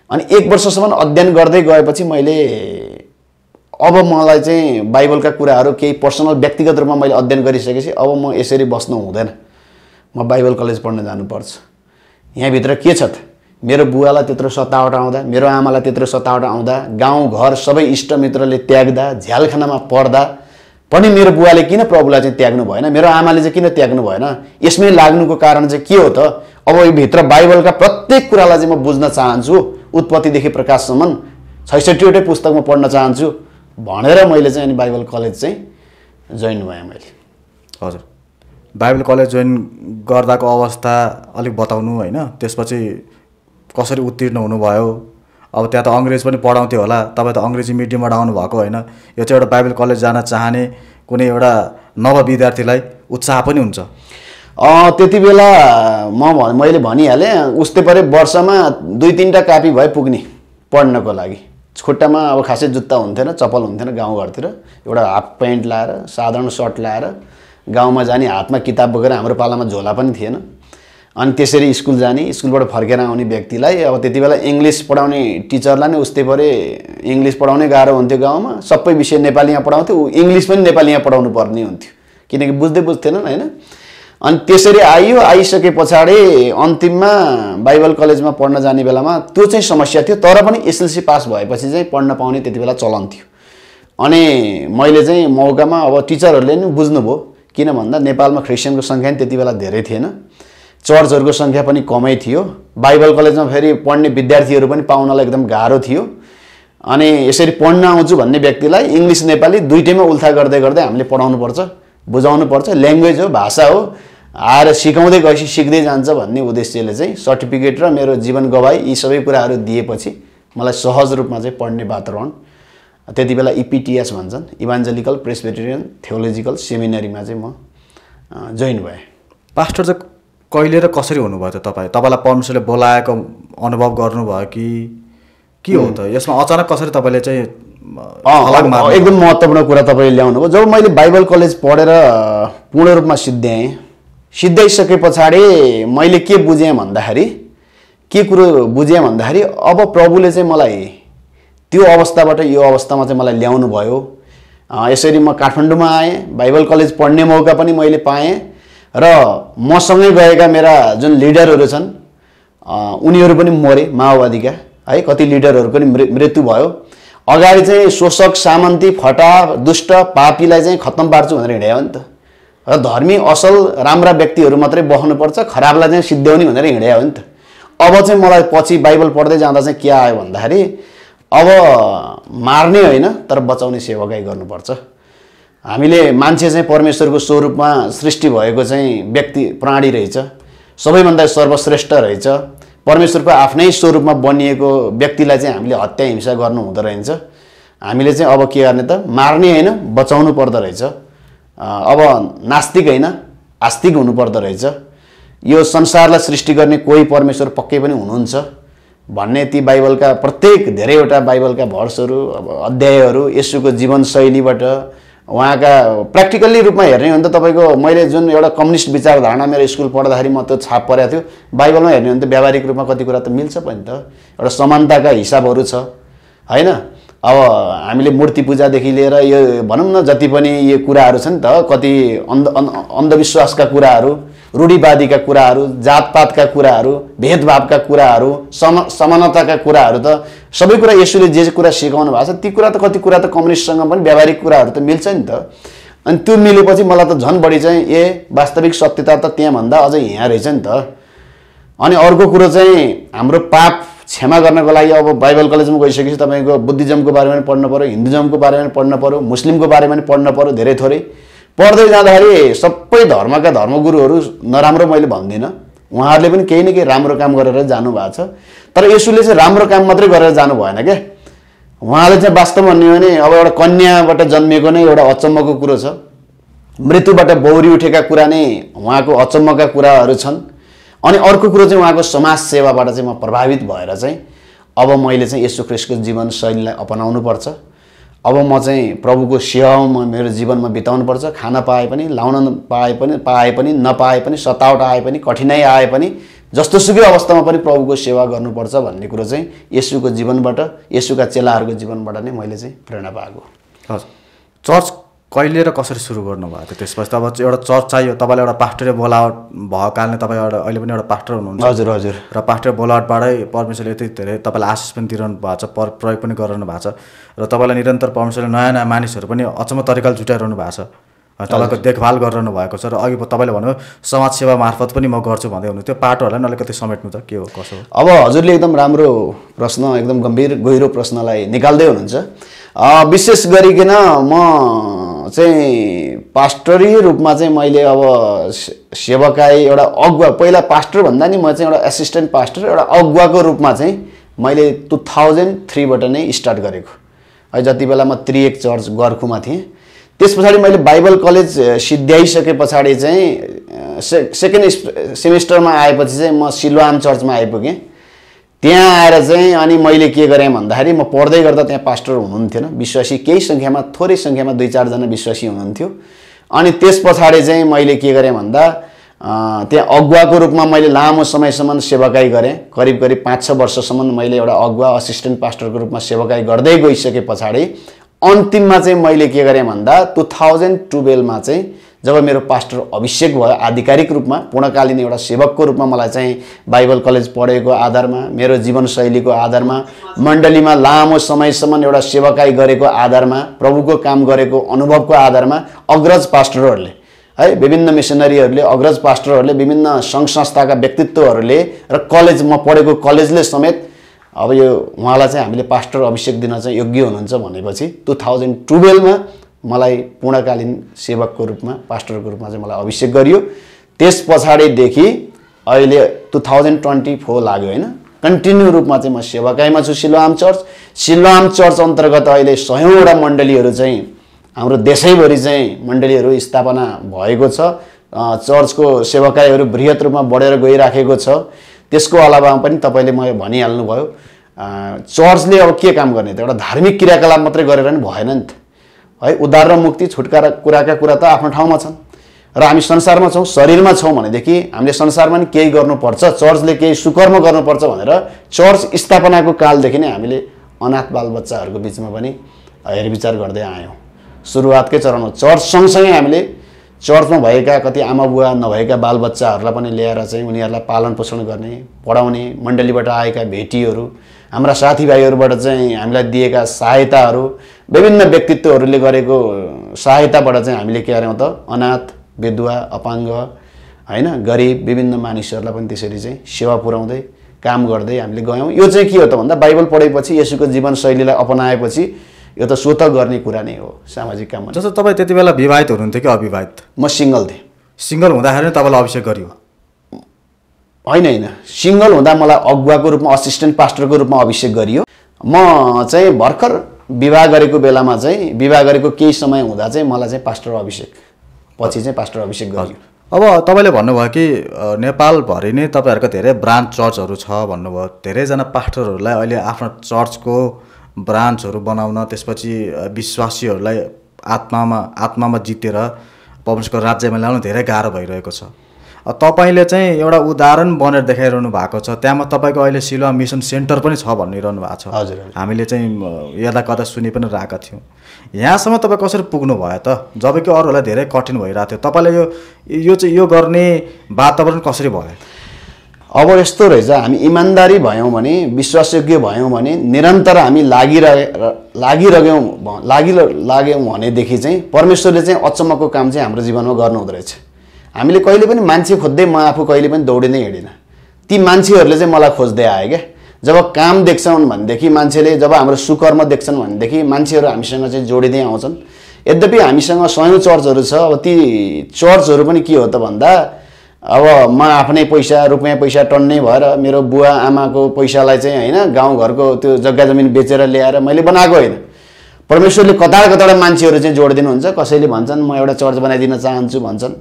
अनि एक वर्षसम्म अध्ययन गर्दै गएपछि मैले अब मलाई चाहिँ बाइबलका कुराहरू केही पर्सनल व्यक्तिगत रूपमा मैले अध्ययन गरिसकेपछि अब म यसरी बस्नु हुँदैन। म बाइबल कलेज पढ्न जानुपर्छ। यहाँभित्र के छ त? मेरो बुवालाई त्यत्रो सतावट आउँदा मेरो आमालाई त्यत्रो सतावट आउँदा गाउँ घर सबै इष्टमित्रले त्याग्दा झ्यालखानामा पर्दा पनि मेरो बुवाले किन प्रभुलाई चाहिँ त्याग्नु भएन? मेरो आमाले चाहिँ किन त्याग्नु भएन? यसमै लाग्नुको कारण चाहिँ के हो त? अब यो भित्र बाइबलका प्रत्येक कुरालाई चाहिँ म बुझ्न चाहन्छु। उत्पत्तिदेखि प्रकाशसम्म छैसठीवटै पुस्तक म पढ्न चाहन्छु भनेर मैले चाहिँ अनि बाइबल कलेज चाहिँ जोइन भएँ मैले। हजुर। बाइबल कलेज जोइन गर्दाको अवस्था अलिक बताउनु होइन। त्यसपछि कसरी उत्तीर्ण हुनुभयो? अब त्यहाँ त अङ्ग्रेज पनि पढाउँथ्यो होला तपाईँ त अङ्ग्रेजी मिडियमबाट आउनुभएको होइन। यो चाहिँ एउटा बाइबल कलेज जान चाहने कुनै एउटा नव विद्यार्थीलाई उत्साह पनि हुन्छ। त्यति बेला म मैले भनिहालेँ उस्तै परे वर्षमा दुई तिनवटा कापी भए पुग्ने पढ्नको लागि। खुट्टामा अब खासै जुत्ता हुन्थेन चप्पल हुन्थेन गाउँघरतिर। एउटा हाफ प्यान्ट लाएर साधारण सर्ट लाएर गाउँमा जाने हातमा किताब बोकेर हाम्रो पालामा झोला पनि थिएन। अनि त्यसरी स्कुल जाने स्कुलबाट फर्केर आउने व्यक्तिलाई अब त्यति बेला इङ्ग्लिस पढाउने टिचरलाई नै उस्तै परे इङ्ग्लिस पढाउनै गाह्रो हुन्थ्यो गाउँमा। सबै विषय नेपालीमा पढाउँथ्यो ऊ इङ्ग्लिस पनि नेपालीमा पढाउनु पर्ने हुन्थ्यो। किनकि बुझ्दै बुझ्थेनन् होइन। अनि त्यसरी आइयो आइसके पछाडि अन्तिममा बाइबल कलेजमा पढ्न जाने बेलामा त्यो चाहिँ समस्या थियो तर पनि एसएलसी पास भएपछि चाहिँ पढ्न पाउने त्यति बेला चलन थियो। अनि मैले चाहिँ मौकामा अब टिचरहरूले नि बुझ्नुभयो। किन भन्दा नेपालमा क्रिस्चियनको सङ्ख्या पनि त्यति बेला धेरै थिएन। चर्चहरूको सङ्ख्या पनि कमै थियो। बाइबल कलेजमा फेरि पढ्ने विद्यार्थीहरू पनि पाउनलाई एकदम गाह्रो थियो। अनि यसरी पढ्न आउँछु भन्ने व्यक्तिलाई इङ्ग्लिस नेपाली दुइटैमा उल्था गर्दै गर्दै हामीले पढाउनु पर्छ बुझाउनु पर्छ ल्याङ्ग्वेज हो भाषा हो। आएर सिकाउँदै गएपछि सिक्दै जान्छ भन्ने उद्देश्यले चाहिँ सर्टिफिकेट र मेरो जीवन गवाई यी सबै कुराहरू दिएपछि मलाई सहज रूपमा चाहिँ पढ्ने वातावरण। त्यति बेला इपिटिएस भन्छन् इभान्जेलिकल प्रेसबेटेरियन थियोलोजिकल सेमिनरीमा चाहिँ म जोइन भएँ। पास्टर चाहिँ कहिले र कसरी हुनुभयो त तपाईँ? तपाईँलाई परमेश्वरले बोलाएको अनुभव गर्नुभयो कि के हो त? यसमा अचानक कसरी तपाईँले चाहिँ एकदम महत्त्वपूर्ण कुरा तपाईँले ल्याउनु भयो। जब मैले बाइबल कलेज पढेर पूर्ण रूपमा सिद्ध्याएँ सिद्ध्याइसके पछाडि मैले के बुझेँ भन्दाखेरि के कुरो बुझेँ भन्दाखेरि अब प्रभुले चाहिँ मलाई त्यो अवस्थाबाट यो अवस्थामा चाहिँ मलाई ल्याउनु भयो यसरी म काठमाडौँमा आएँ बाइबल कलेज पढ्ने मौका पनि मैले पाएँ। र मसँगै गएका मेरा जुन लिडरहरू छन् उनीहरू पनि मरे माओवादीका। है कति लिडरहरूको पनि मृत्यु भयो। अगाडि चाहिँ शोषक सामन्ती फटा दुष्ट पापीलाई चाहिँ खत्तम पार्छु भनेर हिँड्यो नि त। र धर्मी असल राम्रा व्यक्तिहरू मात्रै बस्नुपर्छ खराबलाई चाहिँ सिद्ध्याउने भनेर हिँड्यो नि त। अब चाहिँ मलाई पछि बाइबल पढ्दै जाँदा चाहिँ के आयो भन्दाखेरि अब मार्ने होइन तर बचाउने सेवाकाई गर्नुपर्छ। हामीले मान्छे चाहिँ परमेश्वरको स्वरूपमा सृष्टि भएको चाहिँ व्यक्ति प्राणी रहेछ। सबैभन्दा सर्वश्रेष्ठ रहेछ। परमेश्वरको आफ्नै स्वरूपमा बनिएको व्यक्तिलाई चाहिँ हामीले हत्या हिंसा गर्नु हुँदो रहेछ। हामीले चाहिँ अब के गर्ने त मार्ने होइन बचाउनु पर्दो रहेछ। अब नास्तिक होइन आस्तिक हुनुपर्दो रहेछ। यो संसारलाई सृष्टि गर्ने कोही परमेश्वर पक्कै पनि हुनुहुन्छ। भन्ने ती बाइबलका प्रत्येक धेरैवटा बाइबलका भर्सहरू अब अध्यायहरू यसुको जीवनशैलीबाट उहाँका प्र्याक्टिकल्ली रूपमा हेर्ने हो भने त तपाईँको मैले जुन एउटा कम्युनिस्ट विचारधारणा मेरो स्कुल पढ्दाखेरि म त्यो छाप परेको थियो। बाइबलमा हेर्ने हो भने त व्यावहारिक रूपमा कति कुरा त मिल्छ पनि त। एउटा समानताका हिसाबहरू छ। होइन? अब हामीले मूर्ति पूजादेखि लिएर यो भनौँ न जति पनि यो कुराहरू छ नि त कति अन्ध- अन्धविश्वासका कुराहरू रूढिवादीका कुराहरू जातपातका कुराहरू भेदभावका कुराहरू सम समानताका कुराहरू त सबै कुरा यसुले जे जे कुरा सिकाउनु भएको छ ती कुरा त कति कुरा त कम्युनिस्टसँग पनि व्यावहारिक कुराहरू त मिल्छ नि त। अनि त्यो मिलेपछि मलाई त झन् बढी चाहिँ ए वास्तविक सत्यता त त्यहाँभन्दा अझै यहाँ रहेछ नि त। अनि अर्को कुरो चाहिँ हाम्रो पाप क्षमा गर्नको लागि अब बाइबल कलेजमा गइसकेपछि तपाईँको बुद्धिज्मको बारेमा पनि पढ्नु पऱ्यो हिन्दुज्मको बारेमा पनि पढ्नु पऱ्यो मुस्लिमको बारेमा पनि पढ्नु पऱ्यो धेरै थोरै। पढ्दै जाँदाखेरि सबै धर्मका धर्मगुरुहरू नराम्रो मैले भन्दिनँ। उहाँहरूले पनि केही न केही राम्रो काम गरेर जानुभएको छ। तर यसुले चाहिँ राम्रो काम मात्रै गरेर जानु भएन क्या उहाँले चाहिँ वास्तवमा भन्यो भने अब एउटा कन्याबाट जन्मिएको नै एउटा अचम्मको कुरो छ। मृत्युबाट बौरी उठेका कुरा नै उहाँको अचम्मका कुराहरू छन्। अनि अर्को कुरो चाहिँ उहाँको समाज सेवाबाट चाहिँ म प्रभावित भएर चाहिँ अब मैले चाहिँ यसो ख्रिस्टको जीवनशैलीलाई अपनाउनुपर्छ। अब म चाहिँ प्रभुको सेवामा मेरो जीवनमा बिताउनुपर्छ खान पाए पनि लाउन पाए पनि पाए पनि नपाए पनि सतावट आए पनि कठिनाइ आए पनि जस्तोसुकै अवस्थामा पनि प्रभुको सेवा गर्नुपर्छ भन्ने कुरो चाहिँ यसुको जीवनबाट यसुका चेलाहरूको जीवनबाट नै मैले चाहिँ प्रेरणा पाएको हजुर। चर्च कहिले र कसरी सुरु गर्नुभएको थियो? त्यसपछि त अब एउटा चर्च चाहियो तपाईँलाई एउटा पास्टरले बोलावट भएको कारणले तपाईँ एउटा अहिले पनि एउटा पास्टर हुनुहुन्छ। हजुर हजुर। र पास्टर बोलावटबाटै परमेश्वरले यति धेरै तपाईँलाई आशिष पनि दिइरहनु भएको छ पर प्रयोग पनि गरिरहनु भएको छ। र तपाईँलाई निरन्तर परमेश्वरले नयाँ नयाँ मानिसहरू पनि अचम्म तरिकाले जुटाइरहनु भएको छ। तपाईँको देखभाल गरिरहनु भएको छ। र अघि तपाईँले भन्नुभयो समाजसेवा मार्फत पनि म गर्छु भन्दै हुनु त्यो पाटोहरूलाई पनि अलिकति समेट्नु त के हो कसो हो? अब हजुरले एकदम राम्रो प्रश्न एकदम गम्भीर गहिरो प्रश्नलाई निकाल्दै हुनुहुन्छ। विशेष गरिकन म चाहिँ पास्टरी रूपमा चाहिँ मैले अब सेवकाई एउटा अगुवा पहिला पास्टर भन्दा नि म चाहिँ एउटा एसिस्टेन्ट पास्टर एउटा अगुवाको रूपमा चाहिँ मैले टु थाउजन्ड थ्रीबाट नै स्टार्ट गरेको। है जति बेला म त्रिएक चर्च गर्खुमा थिएँ। त्यस पछाडि मैले बाइबल कलेज सिद्ध्याइसके पछाडि चाहिँ से सेकेन्ड सेमिस्टरमा आएपछि चाहिँ म सिलवाम चर्चमा आइपुगेँ। त्यहाँ आएर चाहिँ अनि मैले के गरेँ भन्दाखेरि म पढ्दै गर्दा त्यहाँ पास्टर हुनुहुन्थेन। विश्वासी केही सङ्ख्यामा थोरै सङ्ख्यामा दुई चारजना विश्वासी हुनुहुन्थ्यो। अनि त्यस पछाडि चाहिँ मैले के गरेँ भन्दा त्यहाँ अगुवाको रूपमा मैले लामो समयसम्म सेवाकाई गरेँ। करिब करिब पाँच छ वर्षसम्म मैले एउटा अगुवा असिस्टेन्ट पास्टरको रूपमा सेवाकाई गर्दै गइसके पछाडि अन्तिममा चाहिँ मैले के गरेँ भन्दा टु थाउजन्ड टुवेल्भमा चाहिँ जब मेरो पास्टर अभिषेक भयो आधिकारिक रूपमा पूर्णकालीन एउटा सेवकको रूपमा मलाई चाहिँ बाइबल कलेज पढेको आधारमा मेरो जीवनशैलीको आधारमा मण्डलीमा लामो समयसम्म एउटा सेवकाई गरेको आधारमा प्रभुको काम गरेको अनुभवको आधारमा अग्रज पास्टरहरूले है विभिन्न मिसनरीहरूले अग्रज पास्टरहरूले विभिन्न सङ्घ संस्थाका व्यक्तित्वहरूले र कलेज म पढेको कलेजले समेत अब यो उहाँलाई चाहिँ हामीले पास्टर अभिषेक दिन चाहिँ योग्य हुनुहुन्छ भनेपछि टु थाउजन्ड टुवेल्भमा मलाई पूर्णकालीन सेवकको रूपमा पास्टरको रूपमा चाहिँ मलाई अभिषेक गरियो। त्यस पछाडिदेखि अहिले टु थाउजन्ड ट्वेन्टी फोर लाग्यो होइन? कन्टिन्यू रूपमा चाहिँ म सेवाकाईमा छु सिलोआम चर्च। सिलोआम चर्च अन्तर्गत अहिले सयौँवटा मण्डलीहरू चाहिँ हाम्रो देशैभरि चाहिँ मण्डलीहरू स्थापना भएको छ। चर्चको सेवाकाईहरू बृहत रूपमा बढेर गइराखेको छ। त्यसको अलावा पनि तपाईँले म भनिहाल्नुभयो। चर्चले अब के काम गर्ने त? एउटा धार्मिक क्रियाकलाप मात्रै गरेर नि भएन नि त। है उद्धार र मुक्ति छुटकारा कुराका कुरा त आफ्नो ठाउँमा छन्। र हामी संसारमा छौँ शरीरमा छौँ भनेदेखि हामीले संसारमा नि केही गर्नुपर्छ चर्चले केही सुकर्म गर्नुपर्छ भनेर चर्च स्थापनाको कालदेखि नै हामीले अनाथ बालबच्चाहरूको बिचमा पनि हेरविचार गर्दै आयौँ। सुरुवातकै चरणमा चर्च सँगसँगै हामीले चर्चमा भएका कति आमा बुवा नभएका बालबच्चाहरूलाई पनि ल्याएर चाहिँ उनीहरूलाई पालन पोषण गर्ने पढाउने मण्डलीबाट आएका भेटीहरू हाम्रा साथीभाइहरूबाट चाहिँ हामीलाई दिएका सहायताहरू विभिन्न व्यक्तित्वहरूले गरेको सहायताबाट चाहिँ हामीले के गर्यौँ त? अनाथ विधवा अपाङ्ग होइन गरिब विभिन्न मानिसहरूलाई पनि त्यसरी चाहिँ सेवा पुर्याउँदै काम गर्दै हामीले गयौँ। यो चाहिँ के हो त भन्दा बाइबल पढेपछि यसुको जीवनशैलीलाई अपनाएपछि यो त स्वत गर्ने कुरा नै हो सामाजिक काम जस्तो तपाईँ त्यति बेला विवाहित हुनुहुन्थ्यो कि अविवाहित? म सिङ्गल थिएँ। सिङ्गल हुँदाखेरि नै तपाईँलाई अभिषेक गरियो? होइन होइन। सिङ्गल हुँदा मलाई अगुवाको रूपमा असिस्टेन्ट पास्टरको रूपमा अभिषेक गरियो। म चाहिँ भर्खर विवाह गरेको बेलामा चाहिँ विवाह गरेको केही समय हुँदा चाहिँ मलाई चाहिँ पास्टर अभिषेक पछि चाहिँ पास्टर अभिषेक गरियो। अब तपाईँले भन्नुभयो कि नेपालभरि नै तपाईँहरूको धेरै ब्रान्च चर्चहरू छ भन्नुभयो। धेरैजना पास्टरहरूलाई अहिले आफ्नो चर्चको ब्रान्चहरू बनाउन त्यसपछि विश्वासीहरूलाई आत्मामा आत्मामा जितेर परमेश्वरको राज्यमा ल्याउन धेरै गाह्रो भइरहेको छ। तपाईँले चाहिँ एउटा उदाहरण बनेर देखाइरहनु भएको छ। त्यहाँमा तपाईँको अहिले सिलुवा मिसन सेन्टर पनि छ भनिरहनु भएको छ। हजुर। हामीले चाहिँ यता कता सुनि पनि रहेका थियौँ। यहाँसम्म तपाईँ कसरी पुग्नु भयो त? जब कि अरूहरूलाई धेरै कठिन भइरहेको थियो। तपाईँले यो यो चाहिँ यो गर्ने वातावरण कसरी भयो? अब यस्तो रहेछ हामी इमान्दारी भयौँ भने विश्वासयोग्य भयौँ भने निरन्तर हामी लागिरहे लागिरह्यौँ लागि लाग्यौँ भनेदेखि चाहिँ परमेश्वरले चाहिँ अचम्मको काम चाहिँ हाम्रो जीवनमा गर्नुहुँदो रहेछ। हामीले कहिले पनि मान्छे खोज्दै म आफू कहिले पनि दौडिँदै हिँडिनँ। ती मान्छेहरूले चाहिँ मलाई खोज्दै आए क्या। जब काम देख्छन् भनेदेखि मान्छेले जब हाम्रो सुकर्म देख्छन् भनेदेखि मान्छेहरू हामीसँग चाहिँ जोडिँदै आउँछन्। यद्यपि हामीसँग सयौँ चर्चहरू छ अब ती चर्चहरू पनि के हो त भन्दा अब म आफ्नै पैसा रुपियाँ पैसा टन्नै भएर मेरो बुवा आमाको पैसालाई चाहिँ होइन गाउँघरको त्यो जग्गा जमिन बेचेर ल्याएर मैले बनाएको होइन। परमेश्वरले कता कताबाट मान्छेहरू चाहिँ जोडिदिनुहुन्छ कसैले भन्छन् म एउटा चर्च बनाइदिन चाहन्छु भन्छन्।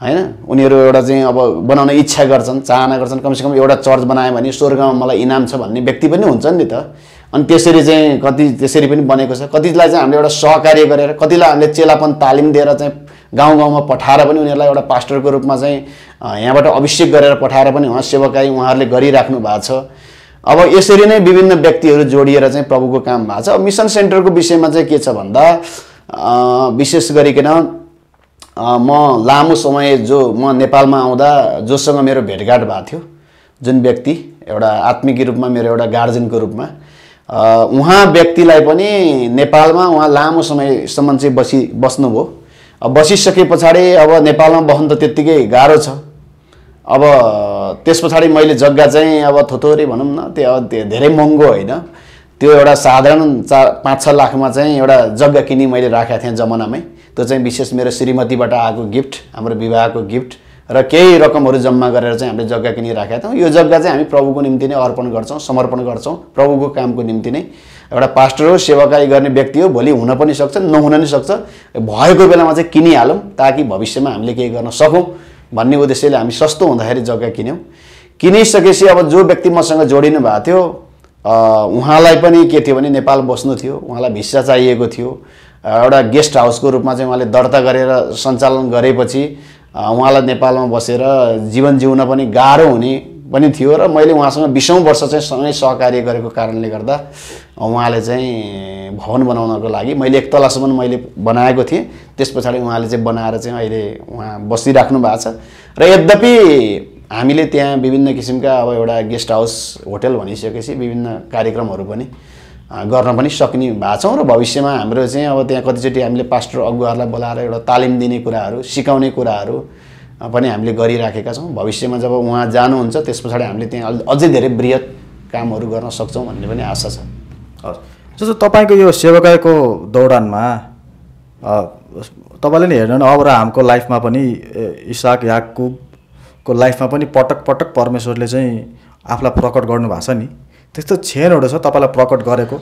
होइन? उनीहरू एउटा चाहिँ अब बनाउने इच्छा गर्छन् चाहना गर्छन् कमसेकम एउटा चर्च बनायो भने स्वर्गमा मलाई इनाम छ भन्ने व्यक्ति पनि हुन्छन् नि त। अनि त्यसरी चाहिँ कति त्यसरी पनि बनेको छ। कतिलाई चाहिँ हामीले एउटा सहकार्य गरेर कतिलाई हामीले चेलापन तालिम दिएर चाहिँ गाउँ गाउँमा पठाएर पनि उनीहरूलाई एउटा पास्टरको रूपमा चाहिँ यहाँबाट अभिषेक गरेर पठाएर पनि उहाँ सेवकाई उहाँहरूले गरिराख्नु भएको छ। अब यसरी नै विभिन्न व्यक्तिहरू जोडिएर चाहिँ प्रभुको काम भएको छ। अब मिसन सेन्टरको विषयमा चाहिँ के छ भन्दा विशेष गरिकन म लामो समय जो म नेपालमा आउँदा जोसँग मेरो भेटघाट भएको थियो जुन व्यक्ति एउटा आत्मिक रूपमा मेरो एउटा गार्जेनको रूपमा उहाँ व्यक्तिलाई पनि नेपालमा उहाँ लामो समयसम्म चाहिँ बसी बस्नुभयो। अब बसिसके पछाडि अब नेपालमा बस्नु त त्यत्तिकै गाह्रो छ। अब त्यस पछाडि मैले जग्गा चाहिँ अब थोथोरी भनौँ न त्यो अब धेरै महँगो होइन। त्यो एउटा साधारण चार पाँच छ लाखमा चाहिँ एउटा जग्गा किनी मैले राखेको थिएँ जमानामै। त्यो चाहिँ विशेष मेरो श्रीमतीबाट आएको गिफ्ट हाम्रो विवाहको गिफ्ट र केही रकमहरू जम्मा गरेर चाहिँ हामीले जग्गा किनी राखेका थियौँ। यो जग्गा चाहिँ हामी प्रभुको निम्ति नै अर्पण गर्छौँ समर्पण गर्छौँ प्रभुको कामको निम्ति नै। एउटा पास्टर हो सेवाकाई गर्ने व्यक्ति हो भोलि हुन पनि सक्छ नहुन पनि सक्छ। भएको बेलामा चाहिँ किनिहालौँ ताकि भविष्यमा हामीले केही गर्न सकौँ भन्ने उद्देश्यले हामी सस्तो हुँदाखेरि जग्गा किन्यौँ। किनिसकेपछि अब जो व्यक्ति मसँग जोडिनु भएको थियो उहाँलाई पनि के थियो भने नेपाल बस्नु थियो उहाँलाई भिसा चाहिएको थियो। एउटा गेस्ट हाउसको रूपमा चाहिँ उहाँले दर्ता गरेर सञ्चालन गरेपछि उहाँलाई नेपालमा बसेर जीवन जिउन पनि गाह्रो हुने पनि थियो र मैले उहाँसँग बिसौँ वर्ष चाहिँ सँगै सहकार्य गरेको कारणले गर्दा उहाँले चाहिँ भवन बनाउनको लागि मैले एक तलासम्म मैले बनाएको थिएँ। त्यस पछाडि उहाँले चाहिँ बनाएर चाहिँ अहिले उहाँ बसिराख्नु भएको छ। र यद्यपि हामीले त्यहाँ विभिन्न किसिमका अब एउटा गेस्ट हाउस होटल भनिसकेपछि विभिन्न कार्यक्रमहरू पनि गर्न पनि सक्ने भएको छौँ र भविष्यमा हाम्रो चाहिँ अब त्यहाँ कतिचोटि हामीले पास्टर अगुवाहरूलाई बोलाएर एउटा तालिम दिने कुराहरू सिकाउने कुराहरू पनि हामीले गरिराखेका छौँ। भविष्यमा जब उहाँ जानुहुन्छ त्यस पछाडि हामीले त्यहाँ अझ- धेरै बृहत कामहरू गर्न सक्छौँ भन्ने पनि आशा छ। हस् जस्तो तपाईँको यो सेवाकाईको दौडानमा तपाईँले नि हेर्नु न अब्राहमको लाइफमा पनि इसाक याकुबको लाइफमा पनि पटक पटक परमेश्वरले चाहिँ आफूलाई प्रकट गर्नुभएको छ नि। त्यस्तो क्षणहरू छ तपाईँलाई प्रकट गरेको?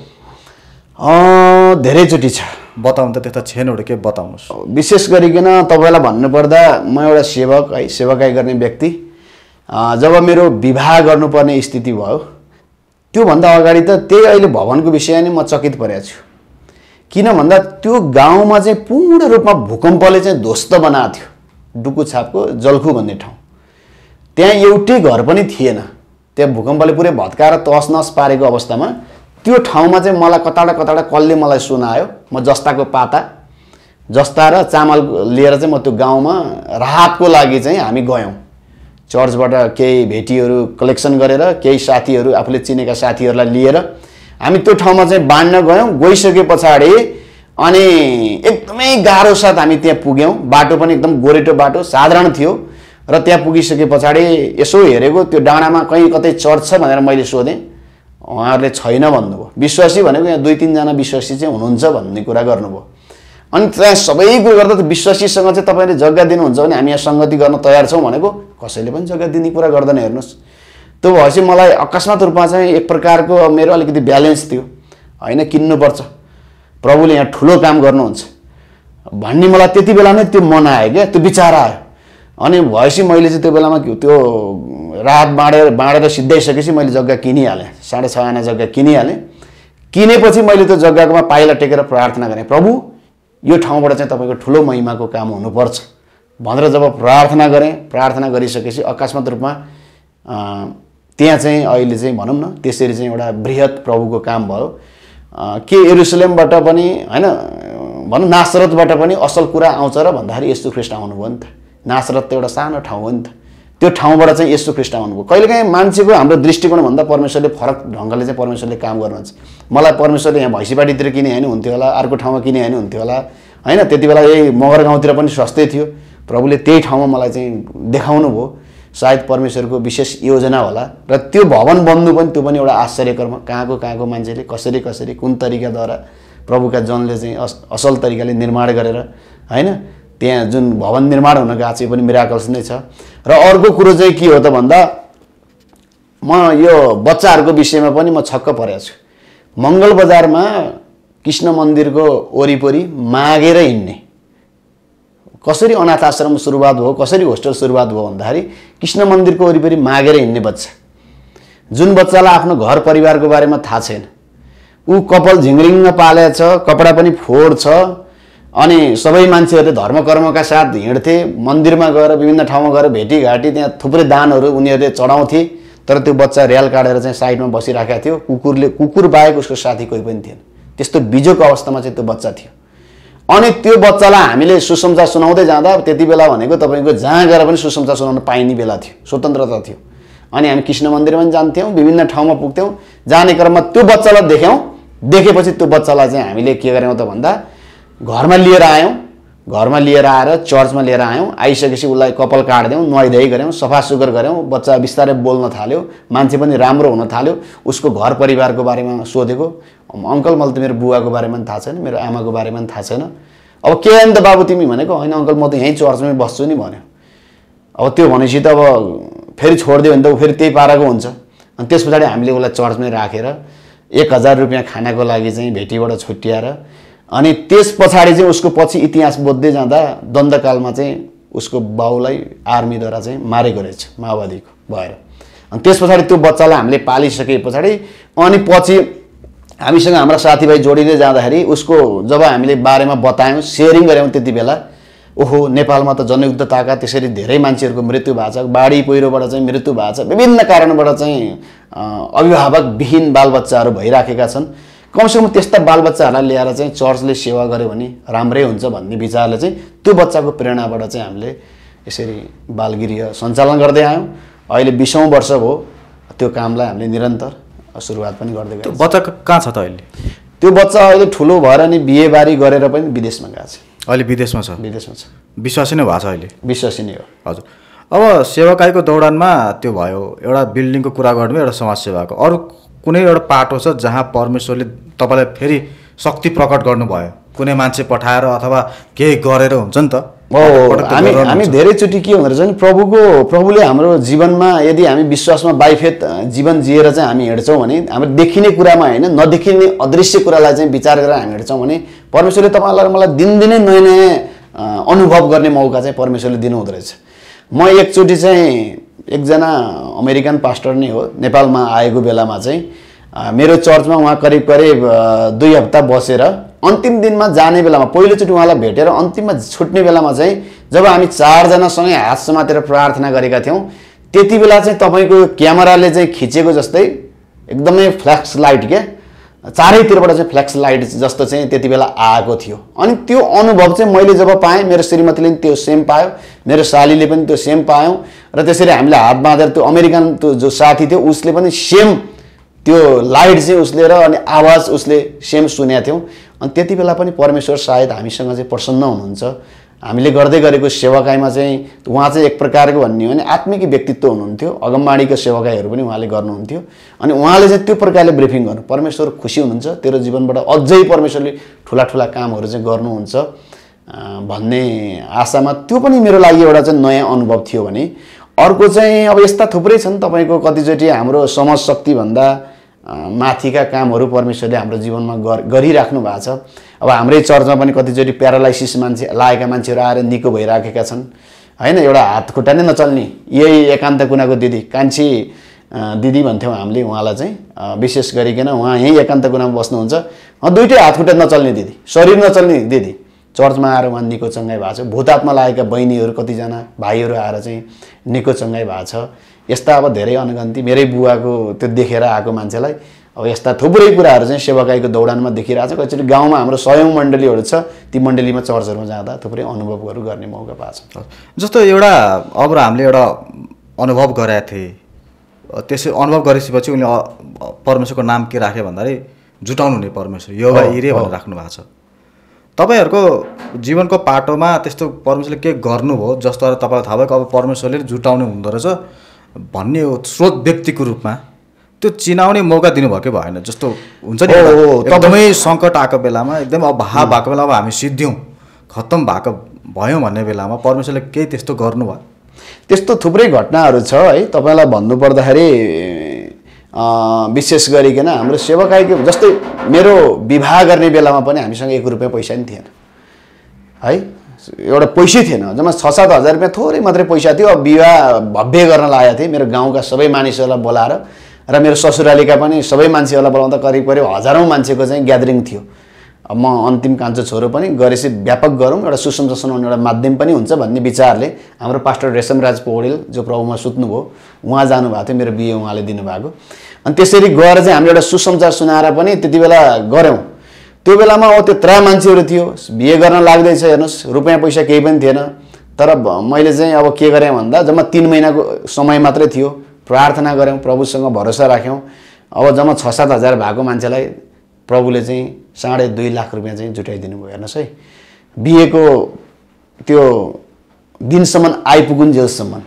धेरैचोटि छ। बताउनु त त्यस्तो क्षणहरू के बताउनुहोस्? विशेष गरिकन तपाईँलाई भन्नुपर्दा म एउटा सेवक है सेवकाई गर्ने व्यक्ति। जब मेरो विवाह गर्नुपर्ने स्थिति भयो त्योभन्दा अगाडि त त्यही अहिले भवनको विषय नै म चकित परेको छु। किन भन्दा त्यो गाउँमा चाहिँ पूर्ण रूपमा भूकम्पले चाहिँ ध्वस्त बनाएको थियो डुकु छापको जल्खु भन्ने ठाउँ। त्यहाँ एउटै घर पनि थिएन। त्यहाँ भूकम्पले पुरै भत्काएर तहस नहस पारेको अवस्थामा त्यो ठाउँमा चाहिँ मलाई कताडा कताडा कसले मलाई सुनायो? म जस्ताको पाता जस्ता र चामल लिएर चाहिँ म त्यो गाउँमा राहतको लागि चाहिँ हामी गयौँ। चर्चबाट केही भेटीहरू कलेक्सन गरेर केही साथीहरू आफूले चिनेका साथीहरूलाई लिएर हामी त्यो ठाउँमा चाहिँ बाँड्न गयौँ। गइसके पछाडि अनि एकदमै गाह्रो साथ हामी त्यहाँ पुग्यौँ। बाटो पनि एकदम गोरेटो बाटो साधारण थियो। र त्यहाँ पुगिसके पछाडि यसो हेरेको त्यो डाँडामा कहीँ कतै चर्च छ भनेर मैले सोधेँ। उहाँहरूले छैन भन्नुभयो। विश्वासी भनेको यहाँ दुई तिनजना विश्वासी चाहिँ हुनुहुन्छ भन्ने कुरा गर्नुभयो। अनि त्यहाँ सबै कुरो गर्दा त विश्वासीसँग चाहिँ तपाईँले जग्गा दिनुहुन्छ भने हामी यहाँ सङ्गति गर्न तयार छौँ भनेको कसैले पनि जग्गा दिने कुरा गर्दैन हेर्नुहोस्। त्यो भएपछि मलाई अकस्मात रूपमा चाहिँ एक प्रकारको मेरो अलिकति ब्यालेन्स थियो। होइन किन्नुपर्छ। प्रभुले यहाँ ठुलो काम गर्नुहुन्छ। भन्ने मलाई त्यति बेला नै त्यो मन आयो क्या त्यो विचार आयो। अनि भएपछि मैले चाहिँ त्यो बेलामा त्यो रात बाँडेर बाँडेर सिद्धाइसकेपछि मैले जग्गा किनिहालेँ। साढे छ आना जग्गा किनिहालेँ। किनेपछि मैले त्यो जग्गाकोमा पाइला टेकेर प्रार्थना गरेँ प्रभु यो ठाउँबाट चाहिँ तपाईँको ठुलो महिमाको काम हुनुपर्छ। भनेर जब प्रार्थना गरेँ प्रार्थना गरिसकेपछि अकस्मात रूपमा त्यहाँ चाहिँ अहिले चाहिँ भनौँ न त्यसरी चाहिँ एउटा बृहत प्रभुको काम भयो। के एरुसलेमबाट पनि होइन भनौँ नासरतबाट पनि असल कुरा आउँछ र भन्दाखेरि यस्तो ख्रिस्ट आउनुभयो नि त। नासरत त एउटा सानो ठाउँ हो नि त। त्यो ठाउँबाट चाहिँ यस्तो ख्रिस्ट आउनुभयो। कहिलेकाहीँ मान्छेको हाम्रो दृष्टिकोणभन्दा परमेश्वरले फरक ढङ्गले चाहिँ परमेश्वरले काम गर्नुहुन्छ। मलाई परमेश्वरले यहाँ भैँसीपाटीतिर किने होइन हुन्थ्यो होला अर्को ठाउँमा किने होइन हुन्थ्यो होला। होइन त्यति बेला यही मगर गाउँतिर पनि सस्तै थियो। प्रभुले त्यही ठाउँमा मलाई चाहिँ देखाउनु भयो सायद परमेश्वरको विशेष योजना होला। र त्यो भवन बन्नु पनि त्यो पनि एउटा आश्चर्यकर्म। कहाँको कहाँको मान्छेले कसरी कसरी कुन तरिकाद्वारा प्रभुका जनले चाहिँ अस असल तरिकाले निर्माण गरेर होइन? त्यहाँ जुन भवन निर्माण हुन गएको छ यो पनि मिराकल्स नै छ। र अर्को कुरो चाहिँ के हो त भन्दा म यो बच्चाहरूको विषयमा पनि म छक्क परेको छु। मङ्गल बजारमा कृष्ण मन्दिरको वरिपरि मागेर हिँड्ने। कसरी अनाथ आश्रम सुरुवात भयो कसरी होस्टेल सुरुवात भयो भन्दाखेरि कृष्ण मन्दिरको वरिपरि मागेर हिँड्ने बच्चा। जुन बच्चालाई आफ्नो घर परिवारको बारेमा थाहा छैन ऊ कपाल झिङ्रिङ्ग पालेको छ कपडा पनि फोहोर छ अनि सबै मान्छेहरूले धर्म कर्मका साथ हिँड्थे मन्दिरमा गएर विभिन्न ठाउँमा गएर भेटीघाटी त्यहाँ थुप्रै दानहरू उनीहरूले चढाउँथे। तर त्यो बच्चा र्याल काटेर चाहिँ साइडमा बसिराखेको थियो। कुकुरले कुकुर बाहेक उसको साथी कोही पनि थिएन। त्यस्तो बिजोको अवस्थामा चाहिँ त्यो बच्चा थियो। अनि त्यो बच्चालाई हामीले सुसमाचार सुनाउँदै जाँदा त्यति बेला भनेको तपाईँको जहाँ गएर पनि सुसमाचार सुनाउन पाइने बेला थियो। स्वतन्त्रता थियो। अनि हामी कृष्ण मन्दिरमा पनि जान्थ्यौँ विभिन्न ठाउँमा पुग्थ्यौँ। जाने क्रममा त्यो बच्चालाई देख्यौँ। देखेपछि त्यो बच्चालाई चाहिँ हामीले के गऱ्यौँ त भन्दा घरमा लिएर आयौँ घरमा लिएर आएर चर्चमा लिएर आयौँ आइसकेपछि उसलाई कपाल काटिदियौँ नुहाइधुवाइ गऱ्यौँ सफा सुग्घर गऱ्यौँ बच्चा बिस्तारै बोल्न थाल्यो मान्छे पनि राम्रो हुन थाल्यो उसको घर परिवारको बारेमा सोधेको अङ्कल मैले त मेरो बुवाको बारेमा पनि थाहा छैन मेरो आमाको बारेमा पनि थाहा छैन। अब के आयो त बाबु तिमी भनेको? होइन अङ्कल म त यहीँ चर्चमै बस्छु नि भन्यो। अब त्यो भनेपछि त अब फेरि छोडिदियो भने त ऊ फेरि त्यही पाराको हुन्छ। अनि त्यस पछाडि हामीले उसलाई चर्चमै राखेर एक हजार रुपियाँ खानाको लागि चाहिँ भेटीबाट छुट्याएर अनि त्यस पछाडि चाहिँ उसको पछि इतिहास बोध्दै जाँदा द्वन्द्वकालमा चाहिँ उसको बाउलाई आर्मीद्वारा चाहिँ मारेको रहेछ माओवादीको भएर। अनि त्यस पछाडि त्यो बच्चालाई हामीले पालिसके पछाडि अनि पछि हामीसँग हाम्रा साथीभाइ जोडिँदै जाँदाखेरि उसको जब हामीले बारेमा बतायौँ सेयरिङ गऱ्यौँ त्यति बेला ओहो नेपालमा त जनयुद्धताका त्यसरी धेरै मान्छेहरूको मृत्यु भएको छ बाढी पहिरोबाट चाहिँ मृत्यु भएको छ विभिन्न कारणबाट चाहिँ अभिभावकविहीन बालबच्चाहरू भइराखेका छन्। कमसेकम त्यस्ता बालबच्चाहरूलाई ल्याएर चाहिँ चर्चले सेवा गर्यो भने राम्रै हुन्छ भन्ने विचारले चाहिँ त्यो बच्चाको प्रेरणाबाट चाहिँ हामीले यसरी बालगृह सञ्चालन गर्दै आयौँ। अहिले बिसौँ वर्ष भयो त्यो कामलाई हामीले निरन्तर सुरुवात पनि गर्दै गयौँ बच्चा कहाँ छ त अहिले? त्यो बच्चा अहिले ठुलो भएर नि बिहेबारी गरेर पनि विदेशमा गएको छ। अहिले विदेशमा छ? विदेशमा छ। विश्वासी नै भएको छ अहिले? विश्वसनीय हो। हजुर। अब सेवाकाईको दौडानमा त्यो भयो एउटा बिल्डिङको कुरा गर्नु एउटा समाजसेवाको। अरू कुनै एउटा पाटो छ जहाँ परमेश्वरले तपाईँलाई फेरि शक्ति प्रकट गर्नुभयो। कुनै मान्छे पठाएर अथवा केही गरेर हुन्छ नि त। हामी हामी। धेरैचोटि के हुँदो रहेछ भने प्रभुको प्रभुले हाम्रो जीवनमा यदि हामी विश्वासमा बाइफेत जीवन जिएर चाहिँ हामी हिँड्छौँ भने हाम्रो देखिने कुरामा होइन नदेखिने अदृश्य कुरालाई चाहिँ विचार गरेर हामी हिँड्छौँ भने परमेश्वरले तपाईँलाई मलाई दिनदिनै नयाँ नयाँ अनुभव गर्ने मौका चाहिँ परमेश्वरले दिनुहुँदो रहेछ। म एकचोटि चाहिँ एकजना अमेरिकन पास्टर नै हो। नेपालमा आएको बेलामा चाहिँ मेरो चर्चमा उहाँ करिब करिब दुई हप्ता बसेर अन्तिम दिनमा जाने बेलामा पहिलोचोटि उहाँलाई भेटेर अन्तिममा छुट्ने बेलामा चाहिँ जब हामी चारजनासँगै हात समातेर प्रार्थना गरेका थियौँ त्यति बेला चाहिँ तपाईँको क्यामेराले चाहिँ खिचेको जस्तै एकदमै फ्ल्याक्स लाइट क्या चारैतिरबाट चाहिँ फ्ल्याक्स लाइट जस्तो चाहिँ त्यति बेला आएको थियो। अनि त्यो अनुभव चाहिँ मैले जब पाएँ मेरो श्रीमतीले पनि त्यो सेम पायो मेरो सालीले पनि त्यो सेम पायौँ र त्यसरी हामीले हात बाँधेर त्यो अमेरिकन त्यो जो साथी थियो उसले पनि सेम त्यो लाइट चाहिँ उसले र अनि आवाज उसले सेम सुनेका थियौँ। अनि त्यति बेला पनि परमेश्वर सायद हामीसँग चाहिँ प्रसन्न हुनुहुन्छ। हामीले गर्दै गरेको सेवाकाईमा चाहिँ उहाँ चाहिँ एक प्रकारको भन्ने हो भने आत्मिक व्यक्तित्व हुनुहुन्थ्यो अगमबाडीको सेवाकाईहरू पनि उहाँले गर्नुहुन्थ्यो। अनि उहाँले चाहिँ त्यो प्रकारले ब्रिफिङ गर्नु परमेश्वर खुसी हुनुहुन्छ तेरो जीवनबाट अझै परमेश्वरले ठुला ठुला कामहरू चाहिँ गर्नुहुन्छ भन्ने आशामा त्यो पनि मेरो लागि एउटा चाहिँ नयाँ अनुभव थियो भने अर्को चाहिँ अब यस्ता थुप्रै छन् तपाईँको कतिचोटि हाम्रो समाज शक्तिभन्दा अँ, माथिका कामहरू परमेश्वरले हाम्रो जीवनमा गर गरिराख्नु भएको छ। अब हाम्रै चर्चमा पनि कतिचोटि प्यारालाइसिस मान्छे लागेका मान्छेहरू आएर निको भइराखेका छन्। होइन एउटा हात खुट्टा नै नचल्ने यही एकान्त कुनाको दिदी कान्छी दिदी भन्थ्यौँ हामीले उहाँलाई चाहिँ। विशेष गरिकन उहाँ यहीँ एकान्त कुनामा बस्नुहुन्छ। दुइटै हात खुट्टा नचल्ने दिदी शरीर नचल्ने दिदी। चर्चमा आएर उहाँ निको चङ्गाइ भएको छ। भूतात्मा लागेका बहिनीहरू कतिजना भाइहरू आएर चाहिँ निको चङ्गाइ भएको छ। यस्ता अब धेरै अनगन्ती मेरै बुवाको त्यो देखेर आएको मान्छेलाई अब यस्ता थुप्रै कुराहरू चाहिँ सेवाकाईको दौडानमा देखिरहेको छ। कतिचोटि गाउँमा हाम्रो सयौँ मण्डलीहरू छ ती मण्डलीमा चर्चहरूमा जाँदा थुप्रै अनुभवहरू गर्ने मौका पाएको छ। जस्तो एउटा अब हामीले एउटा अनुभव गराएको थिएँ त्यसै अनुभव गरिसकेपछि उनले परमेश्वरको नाम के राख्यो भन्दाखेरि जुटाउनु हुने परमेश्वर योगा हो, इरे भनेर राख्नु भएको छ। तपाईँहरूको जीवनको पाटोमा त्यस्तो परमेश्वरले के गर्नुभयो जसद्वारा तपाईँलाई थाहा भयो कि अब परमेश्वरले जुटाउने हुँदो रहेछ। भन्ने हो स्रोत व्यक्तिको रूपमा त्यो चिनाउने मौका दिनुभयो कि भएन जस्तो हुन्छ नि एकदमै सङ्कट आएको बेलामा एकदमै अभाव भएको बेलामा हामी सिद्धियौँ खत्तम भएको भयौँ भन्ने बेलामा परमेश्वरले केही त्यस्तो गर्नुभयो? त्यस्तो थुप्रै घटनाहरू छ है तपाईँलाई भन्नुपर्दाखेरि विशेष गरिकन हाम्रो सेवाकाईको जस्तै मेरो विवाह गर्ने बेलामा पनि हामीसँग एक रुपियाँ पैसा नि थिएन है। एउटा पैसै थिएन। जम्मा छ सात हजार रुपियाँ थोरै मात्रै पैसा थियो। अब विवाह भव्य गर्न लागेको थिएँ। मेरो गाउँका सबै मानिसहरूलाई बोलाएर र मेरो ससुरालीका पनि सबै मान्छेहरूलाई बोलाउँदा करिब करिब हजारौँ मान्छेको चाहिँ ग्यादरिङ थियो। अब म अन्तिम कान्छो छोरो पनि गरेपछि व्यापक गरौँ। एउटा सुसमाचार सुनाउने एउटा माध्यम पनि हुन्छ भन्ने विचारले हाम्रो पास्टर रेशमराज पौडेल जो प्रभुमा सुत्नुभयो उहाँ जानुभएको थियो। मेरो बिहे उहाँले दिनुभएको। अनि त्यसरी गएर चाहिँ हामीले एउटा सुसमाचार सुनाएर पनि त्यति बेला गऱ्यौँ। त्यो बेलामा अब त्यत्रा मान्छेहरू थियो। बिहे गर्न लाग्दैछ हेर्नुहोस् रुपियाँ पैसा केही पनि थिएन। तर मैले चाहिँ अब के गरेँ भन्दा जम्मा तिन महिनाको समय मात्रै थियो। प्रार्थना गऱ्यौँ प्रभुसँग भरोसा राख्यौँ। अब जम्मा छ सात हजार भएको मान्छेलाई प्रभुले चाहिँ साढे दुई लाख रुपियाँ चाहिँ जुटाइदिनु भयो। हेर्नुहोस् है बिहेको त्यो दिनसम्म आइपुगुन्जेलसम्म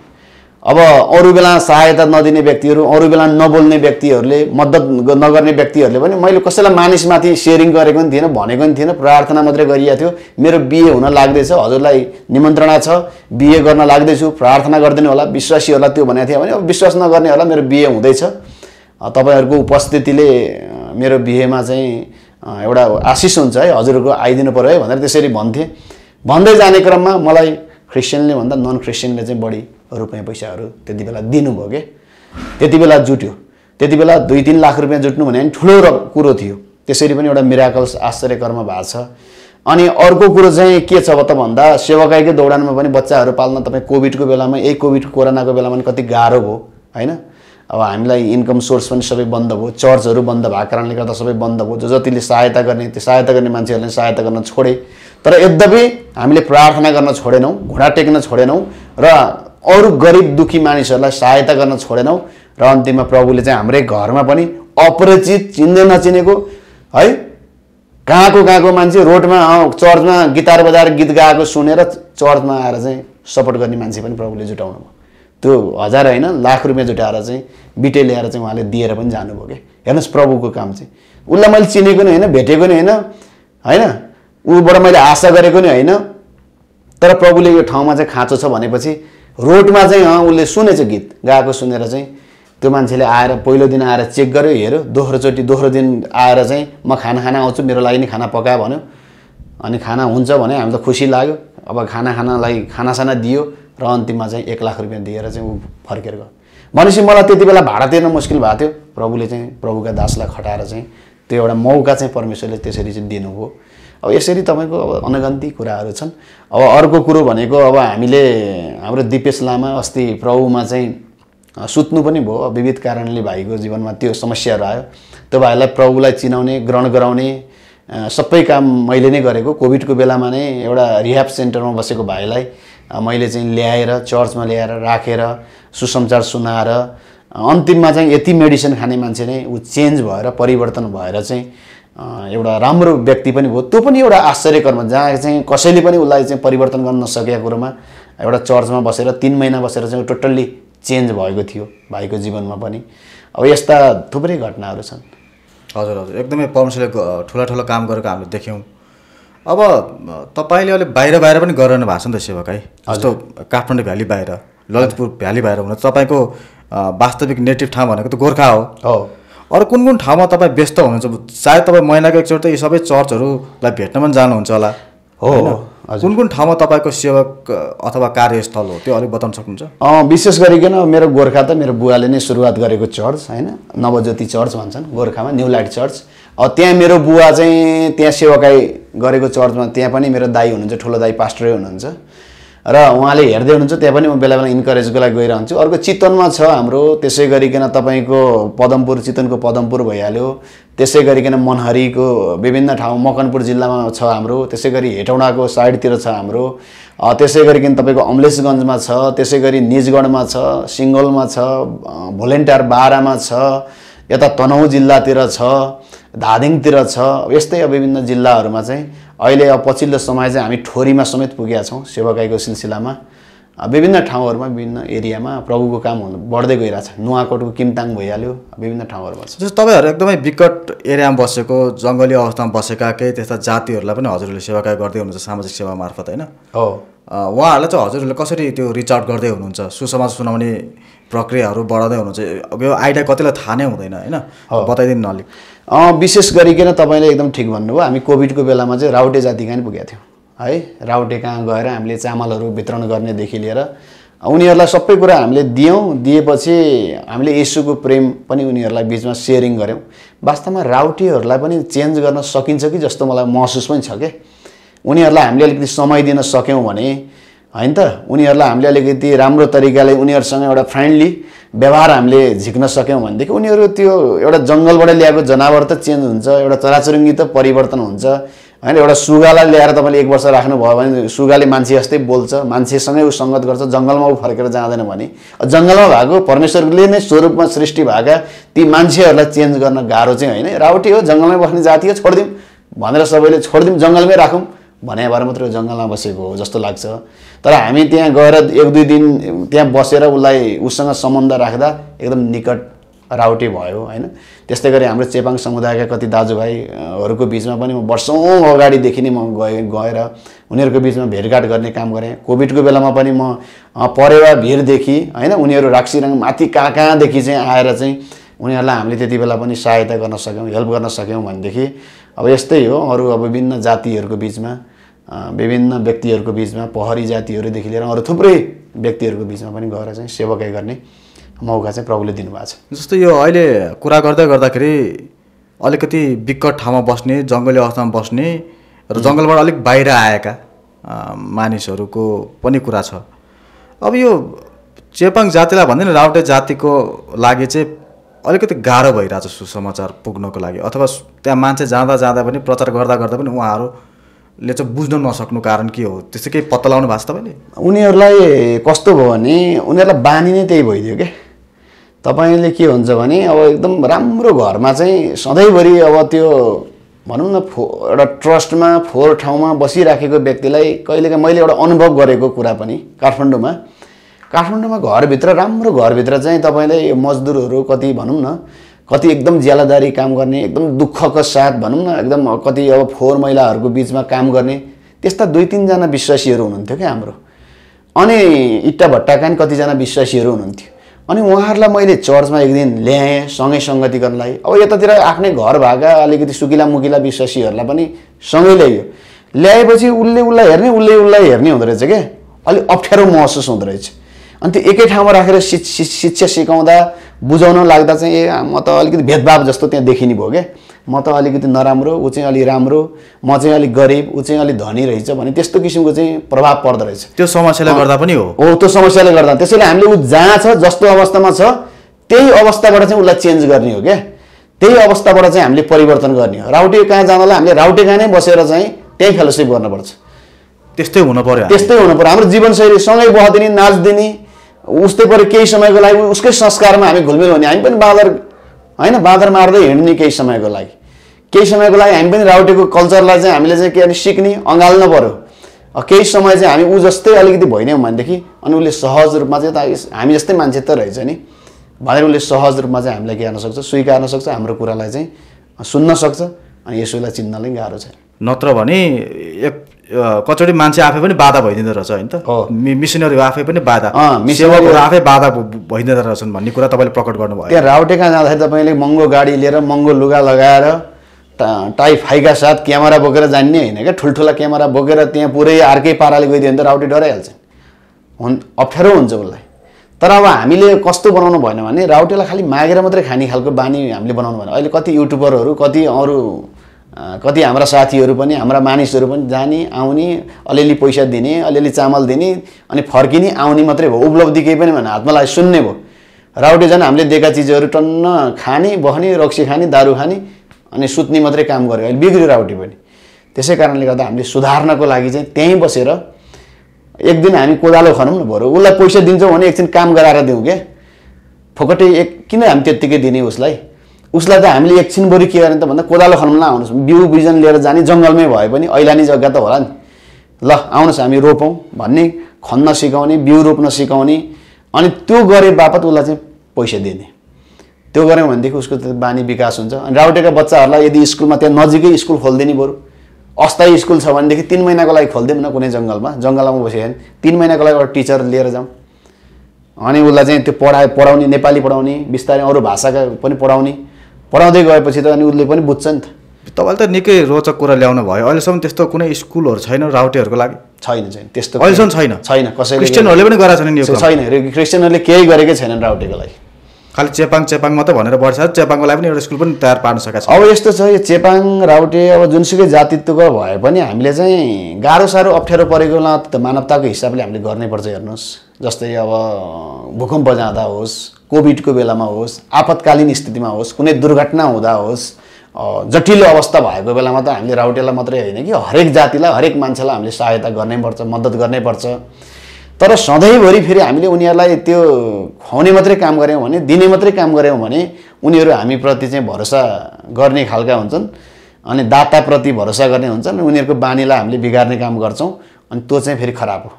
अब अरू बेला सहायता नदिने व्यक्तिहरू अरू बेला नबोल्ने व्यक्तिहरूले मद्दत नगर्ने व्यक्तिहरूले पनि मैले कसैलाई मानिसमाथि सेयरिङ गरेको पनि थिएन भनेको पनि थिएन प्रार्थना मात्रै गरिएको थियो। मेरो बिहे हुन लाग्दैछ हजुरलाई निमन्त्रणा छ बिहे गर्न लाग्दैछु प्रार्थना गरिदिनु होला विश्वासीहरूलाई त्यो भनेको थिएँ भने अब विश्वास नगर्ने होला मेरो बिहे हुँदैछ। तपाईँहरूको उपस्थितिले मेरो बिहेमा चाहिँ एउटा आशिष हुन्छ है हजुरहरूको आइदिनु पऱ्यो है भनेर त्यसरी भन्थेँ। भन्दै जाने क्रममा मलाई क्रिस्चियनले भन्दा नन क्रिस्चियनले चाहिँ बढी रुपियाँ पैसाहरू त्यति बेला दिनुभयो के? त्यति बेला जुट्यो। त्यति बेला दुई तिन लाख रुपियाँ जुट्नु भने ठुलो र कुरो थियो। त्यसरी पनि एउटा मिराकल्स आश्चर्यकर्म भएको छ। अनि अर्को कुरो चाहिँ के छ त भन्दा सेवाकाईकै दौडानमा पनि बच्चाहरू पाल्न तपाईँ कोभिडको बेलामा यही कोभिड कोरोनाको बेलामा पनि कति गाह्रो भयो होइन? अब हामीलाई इन्कम सोर्स पनि सबै बन्द भयो चर्चहरू बन्द भएको कारणले गर्दा सबै बन्द भयो। जो जतिले सहायता गर्ने त्यो सहायता गर्ने मान्छेहरूले सहायता गर्न छोडे। तर यद्यपि हामीले प्रार्थना गर्न छोडेनौँ घुँडा टेक्न छोडेनौँ र अरू गरिब दुःखी मानिसहरूलाई सहायता गर्न छोडेनौँ र अन्तिममा प्रभुले चाहिँ हाम्रै घरमा पनि अपरिचित चिन्दै नचिनेको है? कहाँको कहाँको मान्छे रोडमा चर्चमा गिटार बजाएर गीत गाएको सुनेर चर्चमा आएर चाहिँ सपोर्ट गर्ने मान्छे पनि प्रभुले जुटाउनु भयो। त्यो हजार होइन लाख रुपियाँ जुटाएर चाहिँ बिटे ल्याएर चाहिँ उहाँले दिएर पनि जानुभयो कि हेर्नुहोस् प्रभुको काम चाहिँ। उसलाई मैले चिनेको नि होइन भेटेको नि होइन होइन? ऊबाट मैले आशा गरेको नि होइन। तर प्रभुले यो ठाउँमा चाहिँ खाँचो छ भनेपछि रोडमा चाहिँ उसले सुनेछ गीत गाएको सुनेर चाहिँ त्यो मान्छेले आएर पहिलो दिन आएर चेक गर्यो हेऱ्यो दोस्रोचोटि दोस्रो दिन आएर चाहिँ म खाना खाना आउँछु मेरो लागि नि खाना पकायो भन्यो। अनि खाना हुन्छ भने हामी त खुसी लाग्यो। अब खाना खानालाई खानासाना दियो र अन्तिममा चाहिँ एक लाख रुपियाँ दिएर चाहिँ ऊ फर्केर गयो। भनेपछि मलाई त्यति बेला भाडा तिर्न मुस्किल भएको थियो। प्रभुले चाहिँ प्रभुका दासलाई खटाएर चाहिँ त्यो एउटा मौका चाहिँ परमेश्वरले त्यसरी चाहिँ दिनुभयो। अब यसरी तपाईँको अब अनगन्ती कुराहरू छन्। अब अर्को कुरो भनेको अब हामीले हाम्रो दिपेश लामा अस्ति प्रभुमा चाहिँ सुत्नु पनि भयो। विविध कारणले भाइको जीवनमा त्यो समस्याहरू आयो। त्यो भाइलाई प्रभुलाई चिनाउने ग्रहण गराउने सबै काम मैले नै गरेको। कोभिडको बेलामा नै एउटा रिह्याब सेन्टरमा बसेको भाइलाई मैले चाहिँ ल्याएर चर्चमा ल्याएर राखेर सुसमाचार सुनाएर अन्तिममा चाहिँ यति मेडिसिन खाने मान्छे नै ऊ चेन्ज भएर परिवर्तन भएर चाहिँ एउटा राम्रो व्यक्ति पनि भयो त्यो पनि एउटा आश्चर्यकर्म। जहाँ चाहिँ कसैले पनि उसलाई चाहिँ परिवर्तन गर्न नसकेको कुरोमा एउटा चर्चमा बसेर तिन महिना बसेर चाहिँ टोटल्ली चेन्ज भएको थियो भाइको जीवनमा पनि। अब यस्ता थुप्रै घटनाहरू छन्। हजुर हजुर। एकदमै परमेश्वरले ठुला ठुला काम गरेको हामीले देख्यौँ। अब तपाईँले अहिले बाहिर बाहिर पनि गरिरहनु भएको छ नि त सेवक है? जस्तो काठमाडौँ भ्याली बाहिर ललितपुर भ्याली बाहिर हुन तपाईँको वास्तविक नेटिभ ठाउँ भनेको त गोर्खा हो। हो। अरू कुन कुन ठाउँमा तपाईँ व्यस्त हुनुहुन्छ? सायद तपाईँ महिनाको एकचोटि त यी सबै चर्चहरूलाई भेट्न पनि जानुहुन्छ होला। हो। कुन कुन ठाउँमा तपाईँको सेवक अथवा कार्यस्थल हो? त्यो अलिक बताउन सक्नुहुन्छ? विशेष गरिकन मेरो गोर्खा त मेरो बुवाले नै सुरुवात गरेको चर्च होइन? नवज्योति चर्च भन्छन् गोर्खामा न्यू लाइट चर्च। त्यहाँ मेरो बुवा चाहिँ त्यहाँ सेवाकाई गरेको चर्चमा त्यहाँ पनि मेरो दाई हुनुहुन्छ ठुलो दाई पास्टरै हुनुहुन्छ। र उहाँले हेर्दै हुनुहुन्छ त्यहाँ पनि म बेला बेला इन्करेजको लागि गइरहन्छु। अर्को चितवनमा छ हाम्रो त्यसै गरिकन तपाईँको पदमपुर चितवनको पदमपुर भइहाल्यो। त्यसै गरिकन मनहरीको विभिन्न ठाउँ मकनपुर जिल्लामा छ हाम्रो त्यसै गरी हेटौँडाको साइडतिर छ हाम्रो। त्यसै गरिकन तपाईँको अमलेशगञ्जमा छ त्यसै गरी निजगढमा छ सिङ्गोलमा छ भोलेन्टार बाह्रमा छ यता तनहुँ जिल्लातिर छ धादिङतिर छ यस्तै विभिन्न जिल्लाहरूमा चाहिँ अहिले अब पछिल्लो समय चाहिँ हामी ठोरीमा समेत पुगेका छौँ सेवाकाईको सिलसिलामा। विभिन्न ठाउँहरूमा विभिन्न एरियामा प्रभुको काम हुनु बढ्दै गइरहेछ नुवाकोटको किमताङ भइहाल्यो विभिन्न ठाउँहरूमा छ। जस्तो तपाईँहरू एकदमै विकट एरियामा बसेको जङ्गली अवस्थामा बसेका केही त्यस्ता जातिहरूलाई पनि हजुरहरूले सेवाकाय गर्दै हुनुहुन्छ सामाजिक सेवा मार्फत होइन? हो। उहाँहरूलाई चाहिँ हजुरहरूले कसरी त्यो रिच आउट गर्दै हुनुहुन्छ? सुसमाज सुनाउने प्रक्रियाहरू बढाउँदै हुनुहुन्छ? अब यो आइडिया कतिलाई थाहा नै हुँदैन होइन? बताइदिनु न अलिक। विशेष गरिकन तपाईँले एकदम ठिक भन्नुभयो। हामी कोभिडको बेलामा चाहिँ राउटे जाति कहाँ नि पुगेका थियौँ। है राउटे कहाँ गएर हामीले चामलहरू वितरण गर्नेदेखि लिएर उनीहरूलाई सबै कुरा हामीले दियौँ। दिएपछि हामीले यसुको प्रेम पनि उनीहरूलाई बिचमा सेयरिङ गऱ्यौँ। वास्तवमा राउटेहरूलाई पनि चेन्ज गर्न सकिन्छ कि जस्तो मलाई महसुस पनि छ क्या उनीहरूलाई हामीले अलिकति समय दिन सक्यौँ भने होइन त? उनीहरूलाई हामीले अलिकति राम्रो तरिकाले उनीहरूसँग एउटा फ्रेन्डली व्यवहार हामीले झिक्न सक्यौँ भनेदेखि उनीहरू त्यो एउटा जङ्गलबाट ल्याएको जनावर त चेन्ज हुन्छ एउटा चराचुरुङ्गी त परिवर्तन हुन्छ होइन? एउटा सुगालाई ल्याएर तपाईँले एक वर्ष राख्नुभयो भने सुगाले मान्छे जस्तै बोल्छ मान्छेसँगै ऊ सङ्गत गर्छ जङ्गलमा ऊ फर्केर जाँदैन भने। जङ्गलमा भएको परमेश्वरले नै स्वरूपमा सृष्टि भएका ती मान्छेहरूलाई चेन्ज गर्न गाह्रो चाहिँ होइन। राउटी हो जङ्गलमै बस्ने जाति हो छोडिदिउँ। भनेर सबैले छोडिदिउँ जङ्गलमै राखौँ। भने भएर मात्रै जङ्गलमा बसेको हो जस्तो लाग्छ। तर हामी त्यहाँ गएर एक दुई दिन त्यहाँ बसेर उसलाई उसँग सम्बन्ध राख्दा एकदम निकट राउटे भयो होइन? त्यस्तै गरी हाम्रो चेपाङ समुदायका कति दाजुभाइहरूको बिचमा पनि म वर्षौँ अगाडिदेखि नै म गएँ गएर उनीहरूको बिचमा भेटघाट गर्ने काम गरेँ। कोभिडको बेलामा पनि म परेवा भिरदेखि होइन? उनीहरू राक्सिरङ माथि कहाँ कहाँदेखि चाहिँ आएर चाहिँ उनीहरूलाई हामीले त्यति बेला पनि सहायता गर्न सक्यौँ हेल्प गर्न सक्यौँ भनेदेखि अब यस्तै हो अरू अब विभिन्न जातिहरूको बिचमा। विभिन्न व्यक्तिहरूको बिचमा पहरी जातिहरूदेखि लिएर अरू थुप्रै व्यक्तिहरूको बिचमा पनि गएर चाहिँ सेवकाई गर्ने मौका चाहिँ प्रभुले दिनुभएको छ। जस्तो यो अहिले कुरा गर्दै गर्दाखेरि अलिकति विकट ठाउँमा बस्ने जङ्गली अवस्थामा बस्ने र जङ्गलबाट अलिक बाहिर आएका मानिसहरूको पनि कुरा छ। अब यो चेपाङ जातिलाई भन्दैन राउटे जातिको लागि चाहिँ अलिकति गाह्रो भइरहेछ सुसमाचार पुग्नको लागि अथवा त्यहाँ मान्छे जाँदा जाँदा पनि प्रचार गर्दा गर्दा पनि उहाँहरूले चाहिँ बुझ्न नसक्नु कारण के हो? त्यस्तो केही पत्ता लगाउनु भएको छ तपाईँले? उनीहरूलाई कस्तो भयो भने उनीहरूलाई बानी नै त्यही भइदियो क्या तपाईँले के हुन्छ भने अब एकदम राम्रो घरमा चाहिँ सधैँभरि अब त्यो भनौँ न फो एउटा ट्रस्टमा फोहोर ठाउँमा बसिराखेको व्यक्तिलाई कहिलेकाहीँ मैले एउटा अनुभव गरेको कुरा पनि काठमाडौँमा। काठमाडौँमा घरभित्र राम्रो घरभित्र चाहिँ तपाईँले मजदुरहरू कति भनौँ न कति एकदम ज्यालादारी काम गर्ने एकदम दुःखको साथ भनौँ न एकदम कति अब फोहोर महिलाहरूको बिचमा काम गर्ने त्यस्ता दुई तिनजना विश्वासीहरू हुनुहुन्थ्यो क्या हाम्रो। अनि इट्टा भट्टाका नि कतिजना विश्वासीहरू हुनुहुन्थ्यो। अनि उहाँहरूलाई मैले चर्चमा एक दिन ल्याएँ सँगै सङ्गति गर्नलाई अब यतातिर आफ्नै घर भएका अलिकति सुकिला मुकिला विश्वासीहरूलाई पनि सँगै ल्याइयो ल्याएपछि उसले उसलाई हेर्ने उसले उसलाई हेर्ने हुँदो रहेछ क्या अलिक अप्ठ्यारो महसुस हुँदो रहेछ। अनि त्यो एकै ठाउँमा राखेर शिक- शिक- शिक्षा सिकाउँदा बुझाउन लाग्दा चाहिँ ए म त अलिकति भेदभाव जस्तो त्यहाँ देखिने भयो क्या। म त अलिकति नराम्रो ऊ चाहिँ अलिक राम्रो म चाहिँ अलिक गरिब ऊ चाहिँ अलिक धनी रहेछ भने त्यस्तो किसिमको चाहिँ प्रभाव पर्दो रहेछ। त्यो समस्याले गर्दा पनि हो। हो त्यो समस्याले गर्दा। त्यसैले हामीले ऊ जहाँ छ जस्तो अवस्थामा छ त्यही अवस्थाबाट चाहिँ उसलाई चेन्ज गर्ने हो क्या। त्यही अवस्थाबाट चाहिँ हामीले परिवर्तन गर्ने हो। राउटे कहाँ जानलाई हामीले राउटे कहाँ नै बसेर चाहिँ त्यही फेलोसिप गर्नुपर्छ। त्यस्तै हुनु पर्यो त्यस्तै हुनु पर्यो। हाम्रो जीवनशैली सँगै बहदिने नाच्दिने उस्तै पऱ्यो केही समयको लागि उसकै संस्कारमा हामी घुलमिल हुने हामी पनि बाँदर होइन बाँदर मार्दै हिँड्ने केही समयको लागि। केही समयको लागि हामी पनि राउटेको कल्चरलाई चाहिँ हामीले चाहिँ के भने सिक्ने अँगाल्न पऱ्यो केही समय चाहिँ हामी ऊ जस्तै अलिकति भइदियौँ भनेदेखि अनि उसले सहज रूपमा चाहिँ हामी जस्तै मान्छे त रहेछ नि भनेर उसले सहज रूपमा चाहिँ हामीलाई के गर्न सक्छ स्वीकार्न सक्छ हाम्रो कुरालाई चाहिँ सुन्न सक्छ अनि यसोलाई चिन्नलाई गाह्रो छैन नत्र भने एक कचोटि मान्छे आफै पनि बाधा भइदिँदो रहेछ होइन त? आफै पनि बाधा। सेवकहरू आफै बाधा भइदिँदो रहेछन् भन्ने कुरा तपाईँले प्रकट गर्नुभयो। त्यहाँ राउटेका जाँदाखेरि तपाईँले महँगो गाडी लिएर महँगो लुगा लगाएर टाई फाइका साथ क्यामेरा बोकेर जान्ने होइन क्या? ठुल्ठुला क्यामेरा बोकेर त्यहाँ पुरै अर्कै पाराले गइदियो भने त राउटे डराइहाल्छ। हुन् अप्ठ्यारो हुन्छ उसलाई। तर अब हामीले कस्तो बनाउनु भएन भने राउटेलाई खालि मागेर मात्रै खाने खालको बानी हामीले बनाउनु भएन। अहिले कति युट्युबरहरू कति अरू कति हाम्रा साथीहरू पनि हाम्रा मानिसहरू पनि जाने आउने अलिअलि पैसा दिने अलिअलि चामल दिने अनि फर्किने आउने मात्रै भयो। उपलब्धि केही पनि भएन। हातमा लागि सुन्ने भयो। राउटे झन् हामीले दिएका चिजहरू टन्न खाने बस्ने रक्सी खाने दारू खाने अनि सुत्ने मात्रै काम गर्यो अहिले बिग्रियो राउटे पनि। त्यसै कारणले गर्दा हामीले सुधार्नको लागि चाहिँ त्यहीँ बसेर एक दिन हामी कोदालो खनौँ न बरु। उसलाई पैसा दिन्छौँ भने एकछिन काम गराएर दिउँ क्या फोकटै एक किन हामी त्यत्तिकै दिने उसलाई? उसलाई त हामीले एकछिन बरु के गर्ने त भन्दा कोदालो खन्नुलाई आउनुहोस्। बिउ बिजन लिएर जाने जङ्गलमै भए पनि ऐलानी जग्गा त होला नि। ल आउनुहोस् हामी रोपौँ भन्ने खन्न सिकाउने बिउ रोप्न सिकाउने अनि त्यो गरे बापत उसलाई चाहिँ पैसा दिने। त्यो गऱ्यौँ भनेदेखि उसको त्यो बानी विकास हुन्छ। अनि राउटेका बच्चाहरूलाई यदि स्कुलमा त्यहाँ नजिकै स्कुल खोलिदिने बरु अस्थायी स्कुल छ भनेदेखि तिन महिनाको लागि खोलिदिउँ न कुनै जङ्गलमा। जङ्गलमा बस्यो भने तिन महिनाको लागि एउटा टिचर लिएर जाउँ। अनि उसलाई चाहिँ त्यो पढाए पढाउने नेपाली पढाउने बिस्तारै अरू भाषाका पनि पढाउने। पढाउँदै गएपछि त अनि उसले पनि बुझ्छ नि त। तपाईँले त निकै रोचक कुरा ल्याउनु भयो। अहिलेसम्म त्यस्तो कुनै स्कुलहरू छैन राउटेहरूको लागि? छैन छैन। त्यस्तो अहिलेसम्म छैन? छैन। कसैले क्रिस्चियनहरूले पनि गरेका छन् छैन। क्रिस्चियनहरूले केही गरेकै छैनन् राउटेको लागि। खालि चेपाङ चेपाङ मात्रै भनेर बढिसक्यो चेपाङको लागि पनि एउटा स्कुल पनि तयार पार्न सकेको छ अब यस्तो छ यो चेपाङ राउटे अब जुनसुकै जातित्वको भए पनि हामीले चाहिँ गाह्रो साह्रो अप्ठ्यारो परेको बेला त मानवताको हिसाबले हामीले गर्नैपर्छ हेर्नुहोस्। जस्तै अब भूकम्प जाँदा होस् कोभिडको बेलामा होस् आपतकालीन स्थितिमा होस् कुनै दुर्घटना हुँदा होस् जटिलो अवस्था भएको बेलामा त हामीले राउटेलाई मात्रै होइन कि हरेक जातिलाई हरेक मान्छेलाई हामीले सहायता गर्नैपर्छ मद्दत गर्नैपर्छ तर सधैँभरि फेरि हामीले उनीहरूलाई त्यो खुवाउने मात्रै काम गऱ्यौँ भने दिने मात्रै काम गऱ्यौँ भने उनीहरू हामीप्रति चाहिँ भरोसा गर्ने खालका हुन्छन् अनि दाताप्रति भरोसा गर्ने हुन्छन् उनीहरूको बानीलाई हामीले बिगार्ने काम गर्छौँ अनि त्यो चाहिँ फेरि खराब हो।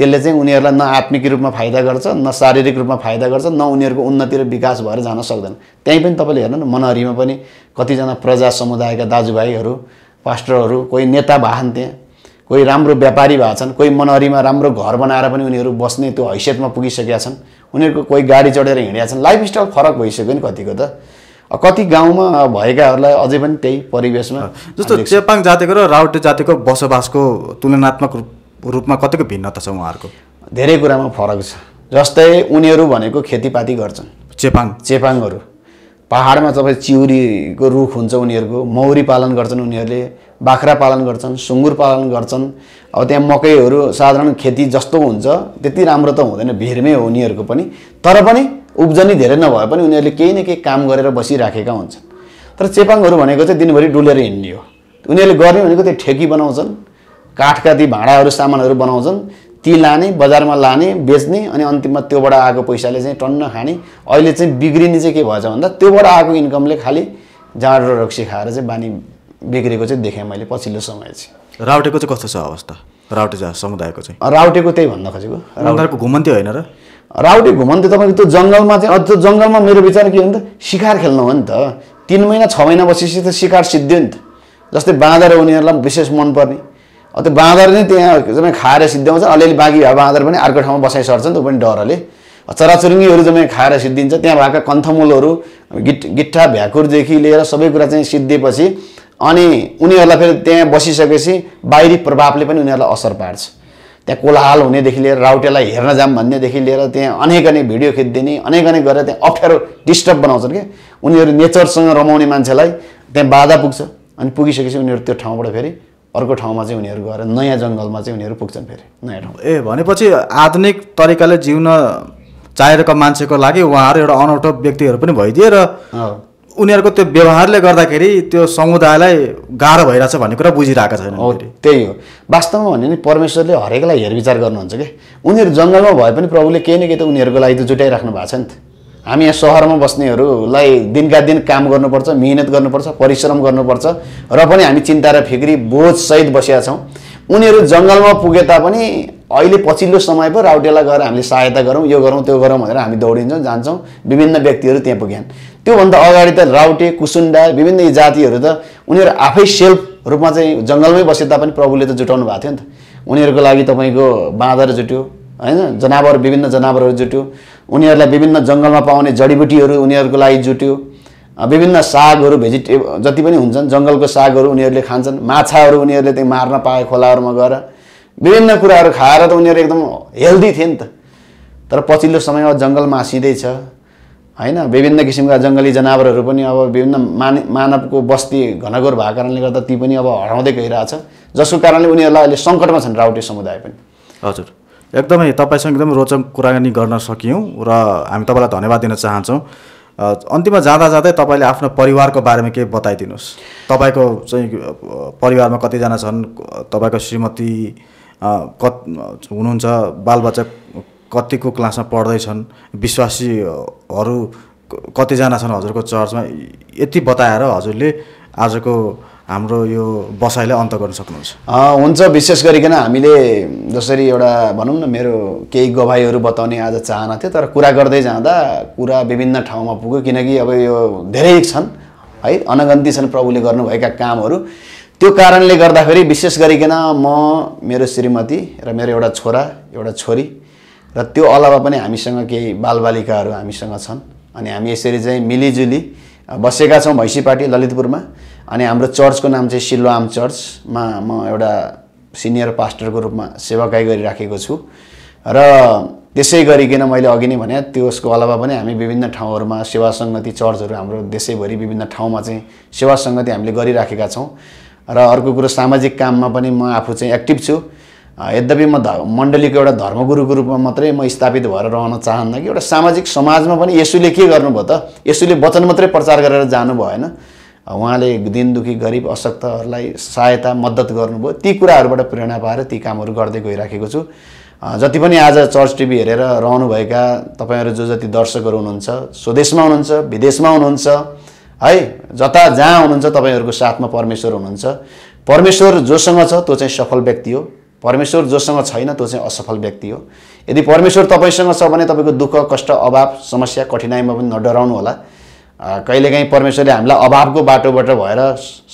त्यसले चाहिँ उनीहरूलाई न आत्मिक रूपमा फाइदा गर्छ न शारीरिक रूपमा फाइदा गर्छ न उनीहरूको उन्नति र विकास भएर जान सक्दैन। त्यहीँ पनि तपाईँले हेर्नु न मनहरीमा पनि कतिजना प्रजा समुदायका दाजुभाइहरू पास्टरहरू कोही नेता भएछन् त्यहाँ कोही राम्रो व्यापारी भएका छन् कोही मनहरीमा राम्रो घर बनाएर पनि उनीहरू बस्ने त्यो हैसियतमा पुगिसकेका छन्। उनीहरूको कोही गाडी चढेर हिँडेका छन्। लाइफस्टाइल फरक भइसक्यो नि कतिको त। कति गाउँमा भएकाहरूलाई अझै पनि त्यही परिवेशमा जस्तो चेपाङ जातिको र राउटे जातिको बसोबासको तुलनात्मक रूप- रूपमा कतिको भिन्नता छ उहाँहरूको? धेरै कुरामा फरक छ। जस्तै उनीहरू भनेको खेतीपाती गर्छन्। चेपाङ। चेपाङहरू। पाहाडमा तपाईँ चिउरीको रुख हुन्छ उनीहरूको मौरी पालन गर्छन् उनीहरूले बाख्रा पालन गर्छन् सुँगुर पालन गर्छन्। अब त्यहाँ मकैहरू साधारण खेती जस्तो हुन्छ त्यति राम्रो त हुँदैन भिरमै हो उनीहरूको पनि। तर पनि उब्जनी धेरै नभए पनि उनीहरूले केही न केही काम गरेर बसिराखेका हुन्छन्। तर चेपाङहरू भनेको चाहिँ दिनभरि डुलेर हिँड्ने हो। उनीहरूले गर्ने भनेको त्यो ठेकी बनाउँछन्। काठका ती भाँडाहरू सामानहरू बनाउँछन्। ती लाने बजारमा लाने बेच्ने अनि अन्तिममा त्योबाट आएको पैसाले चाहिँ टन्न खाने। अहिले चाहिँ बिग्रिने चाहिँ के भएछ भन्दा त्योबाट आएको इन्कमले खालि जाँड र रक्सी खाएर चाहिँ बानी बिग्रेको चाहिँ देखेँ मैले पछिल्लो समय चाहिँ। राउटेको चाहिँ कस्तो छ अवस्था? राउटे जा समुदायको चाहिँ? राउटेको त्यही भन्न खोजेको। उनीहरूको घुमन्ती होइन र? राउटे घुमन्ते तपाईँको त्यो जङ्गलमा चाहिँ अझ त्यो जङ्गलमा मेरो विचार के हो नि त? सिकार खेल्नु हो नि त। तिन महिना छ महिना बसेपछि त सिकार सिद्धियो नि त। जस्तै बाँदर उनीहरूलाई विशेष मनपर्ने। त्यो बाँदर नै त्यहाँ जम्मै खाएर सिद्ध्याउँछ। अलिअलि बाँकी भए बाँदर पनि अर्को ठाउँमा बसाइ सर्छ नि त ऊ पनि डरले। चराचुरुङ्गीहरू जम्मै खाएर सिद्धिन्छ। त्यहाँ भएका कन्थमुलहरू गिट गिट्ठा भ्याकुरदेखि लिएर सबै कुरा चाहिँ सिद्धिएपछि अनि उनीहरूलाई फेरि त्यहाँ बसिसकेपछि बाहिरी प्रभावले पनि उनीहरूलाई असर पार्छ। त्यहाँ कोलाहाल हुनेदेखि लिएर राउटेलाई हेर्न जाऊँ भन्नेदेखि लिएर त्यहाँ अनेक अनेक भिडियो खिचिदिने अनेक अनेक गरेर त्यहाँ अप्ठ्यारो डिस्टर्ब बनाउँछन् क्या। उनीहरू नेचरसँग रमाउने मान्छेलाई त्यहाँ बाधा पुग्छ अनि पुगिसकेपछि उनीहरू त्यो ठाउँबाट फेरि अर्को ठाउँमा चाहिँ उनीहरू गएर नयाँ जङ्गलमा चाहिँ उनीहरू पुग्छन् फेरि नयाँ ठाउँ ए भनेपछि आधुनिक तरिकाले जिउन चाहिरहेको मान्छेको लागि उहाँहरू एउटा अनौठो व्यक्तिहरू पनि भइदिए र। उनीहरूको त्यो व्यवहारले गर्दाखेरि त्यो समुदायलाई गाह्रो भइरहेछ भन्ने कुरा बुझिरहेका छैन त्यही हो। वास्तवमा भने परमेश्वरले हरेकलाई हेरविचार गर्नुहुन्छ कि? उनीहरू जङ्गलमा भए पनि प्रभुले केही न केही त उनीहरूको लागि त जुटाइराख्नु भएको छ नि त। हामी यहाँ सहरमा बस्नेहरूलाई दिनका दिन काम गर्नुपर्छ मिहिनेत गर्नुपर्छ परिश्रम गर्नुपर्छ र पनि हामी चिन्ता र फिक्री बोझसहित बसेका छौँ। उनीहरू जङ्गलमा पुगे तापनि अहिले पछिल्लो समय पो राउटेलाई गएर हामीले सहायता गरौँ यो गरौँ त्यो गरौँ भनेर हामी दौडिन्छौँ जान्छौँ। विभिन्न व्यक्तिहरू त्यहाँ पुग्यान्। त्योभन्दा अगाडि त राउटे कुसुन्डा विभिन्न यी जातिहरू त उनीहरू आफै सेल्फ रूपमा चाहिँ जङ्गलमै बसे तापनि प्रभुले त जुटाउनु भएको थियो नि त। उनीहरूको लागि तपाईँको बाँदर जुट्यो होइन जनावर विभिन्न जनावरहरू जुट्यो। उनीहरूलाई विभिन्न जङ्गलमा पाउने जडीबुटीहरू उनीहरूको लागि जुट्यो। विभिन्न सागहरू भेजिटेब जति पनि हुन्छन् जङ्गलको सागहरू उनीहरूले खान्छन्। माछाहरू उनीहरूले त्यहाँ मार्न पाए खोलाहरूमा गएर। विभिन्न कुराहरू खाएर त उनीहरू एकदम हेल्दी थिए नि त। तर पछिल्लो समयमा जङ्गल मासिँदैछ होइन? विभिन्न किसिमका जङ्गली जनावरहरू पनि अब विभिन्न मान मानवको बस्ती घनघोर भएको कारणले गर्दा ती पनि अब हराउँदै गइरहेछ। जसको कारणले उनीहरूलाई अहिले सङ्कटमा छन् राउटे समुदाय पनि। हजुर। एकदमै तपाईँसँग एकदम रोचक कुराकानी गर्न सकियौँ र हामी तपाईँलाई धन्यवाद दिन चाहन्छौँ। अन्तिममा जाँदा जाँदै तपाईँले आफ्नो परिवारको बारेमा केही बताइदिनुहोस्। तपाईँको चाहिँ परिवारमा कतिजना छन्? तपाईँको श्रीमती कत हुनुहुन्छ? बालबच्चा कतिको क्लासमा पढ्दैछन्? विश्वासीहरू कतिजना छन् हजुरको चर्चमा? यति बताएर हजुरले आजको हाम्रो यो बसाइलाई अन्त गर्न सक्नुहुन्छ। हुन्छ विशेष गरिकन हामीले जसरी एउटा भनौँ न मेरो केही गवाईहरू बताउने आज चाहना थियो तर कुरा गर्दै जाँदा कुरा विभिन्न ठाउँमा पुग्यो किनकि अब यो धेरै छन् है अनगन्ती छन् प्रभुले गर्नुभएका कामहरू। त्यो कारणले गर्दाखेरि विशेष गरिकन म मेरो श्रीमती र मेरो एउटा छोरा एउटा छोरी र त्यो अलावा पनि हामीसँग केही बालबालिकाहरू हामीसँग छन् अनि हामी यसरी चाहिँ मिलिजुली बसेका छौँ भैँसीपाटी ललितपुरमा। अनि हाम्रो चर्चको नाम चाहिँ सिलोआम चर्चमा म एउटा सिनियर पास्टरको रूपमा सेवाकाई गरिराखेको छु। र त्यसै गरिकन मैले अघि नै भने त्यसको अलावा पनि हामी विभिन्न ठाउँहरूमा सेवा सङ्गति चर्चहरू हाम्रो देशैभरि विभिन्न ठाउँमा चाहिँ सेवा सङ्गति हामीले गरिराखेका छौँ। र अर्को कुरो सामाजिक काममा पनि म आफू चाहिँ एक्टिभ छु। यद्यपि म मण्डलीको एउटा धर्मगुरुको रूपमा मात्रै म स्थापित भएर रहन चाहन्न कि एउटा सामाजिक समाजमा पनि यसुले के गर्नुभयो त? यसुले वचन मात्रै प्रचार गरेर जानु भएन उहाँले दिन दुखी गरिब अशक्तहरूलाई सहायता मद्दत गर्नुभयो। ती कुराहरूबाट प्रेरणा पाएर ती कामहरू गर्दै गइराखेको छु। जति पनि आज चर्च टिभी हेरेर रहनुभएका तपाईँहरू जो जति दर्शकहरू हुनुहुन्छ स्वदेशमा हुनुहुन्छ विदेशमा हुनुहुन्छ है जता जहाँ हुनुहुन्छ तपाईँहरूको साथमा परमेश्वर हुनुहुन्छ। परमेश्वर जोसँग छ त्यो चाहिँ सफल व्यक्ति हो। परमेश्वर जोसँग छैन त्यो चाहिँ असफल व्यक्ति हो। यदि परमेश्वर तपाईँसँग छ भने तपाईँको दुःख कष्ट अभाव समस्या कठिनाइमा पनि नडराउनु होला कहिलेकाहीँ परमेश्वरले हामीलाई अभावको बाटोबाट भएर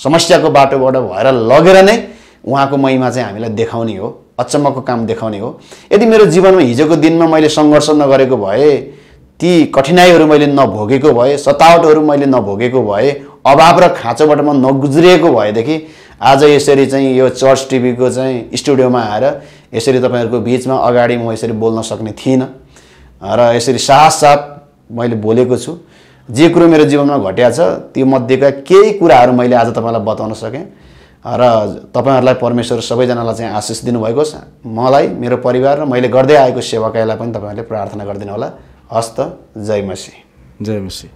समस्याको बाटोबाट भएर लगेर नै उहाँको महिमा चाहिँ हामीलाई देखाउने हो अचम्मको काम देखाउने हो। यदि मेरो जीवनमा हिजोको दिनमा मैले सङ्घर्ष नगरेको भए ती कठिनाइहरू मैले नभोगेको भए सतावटहरू मैले नभोगेको भए अभाव र खाँचोबाट म नगुज्रिएको भएदेखि आज यसरी चाहिँ यो चर्च टिभीको चाहिँ स्टुडियोमा आएर यसरी तपाईँहरूको बिचमा अगाडि म यसरी बोल्न सक्ने थिइनँ। र यसरी साथ साथ मैले बोलेको छु। जे कुरो मेरो जीवनमा घटिया छ त्यो मध्येका केही कुराहरू मैले आज तपाईँलाई बताउन सकेँ। र तपाईँहरूलाई परमेश्वर सबैजनालाई चाहिँ आशिष दिनुभएको छ। मलाई मेरो परिवार र मैले गर्दै आएको सेवाकालाई पनि तपाईँहरूले प्रार्थना गरिदिनु होला। हस्त जय मसी जय मसी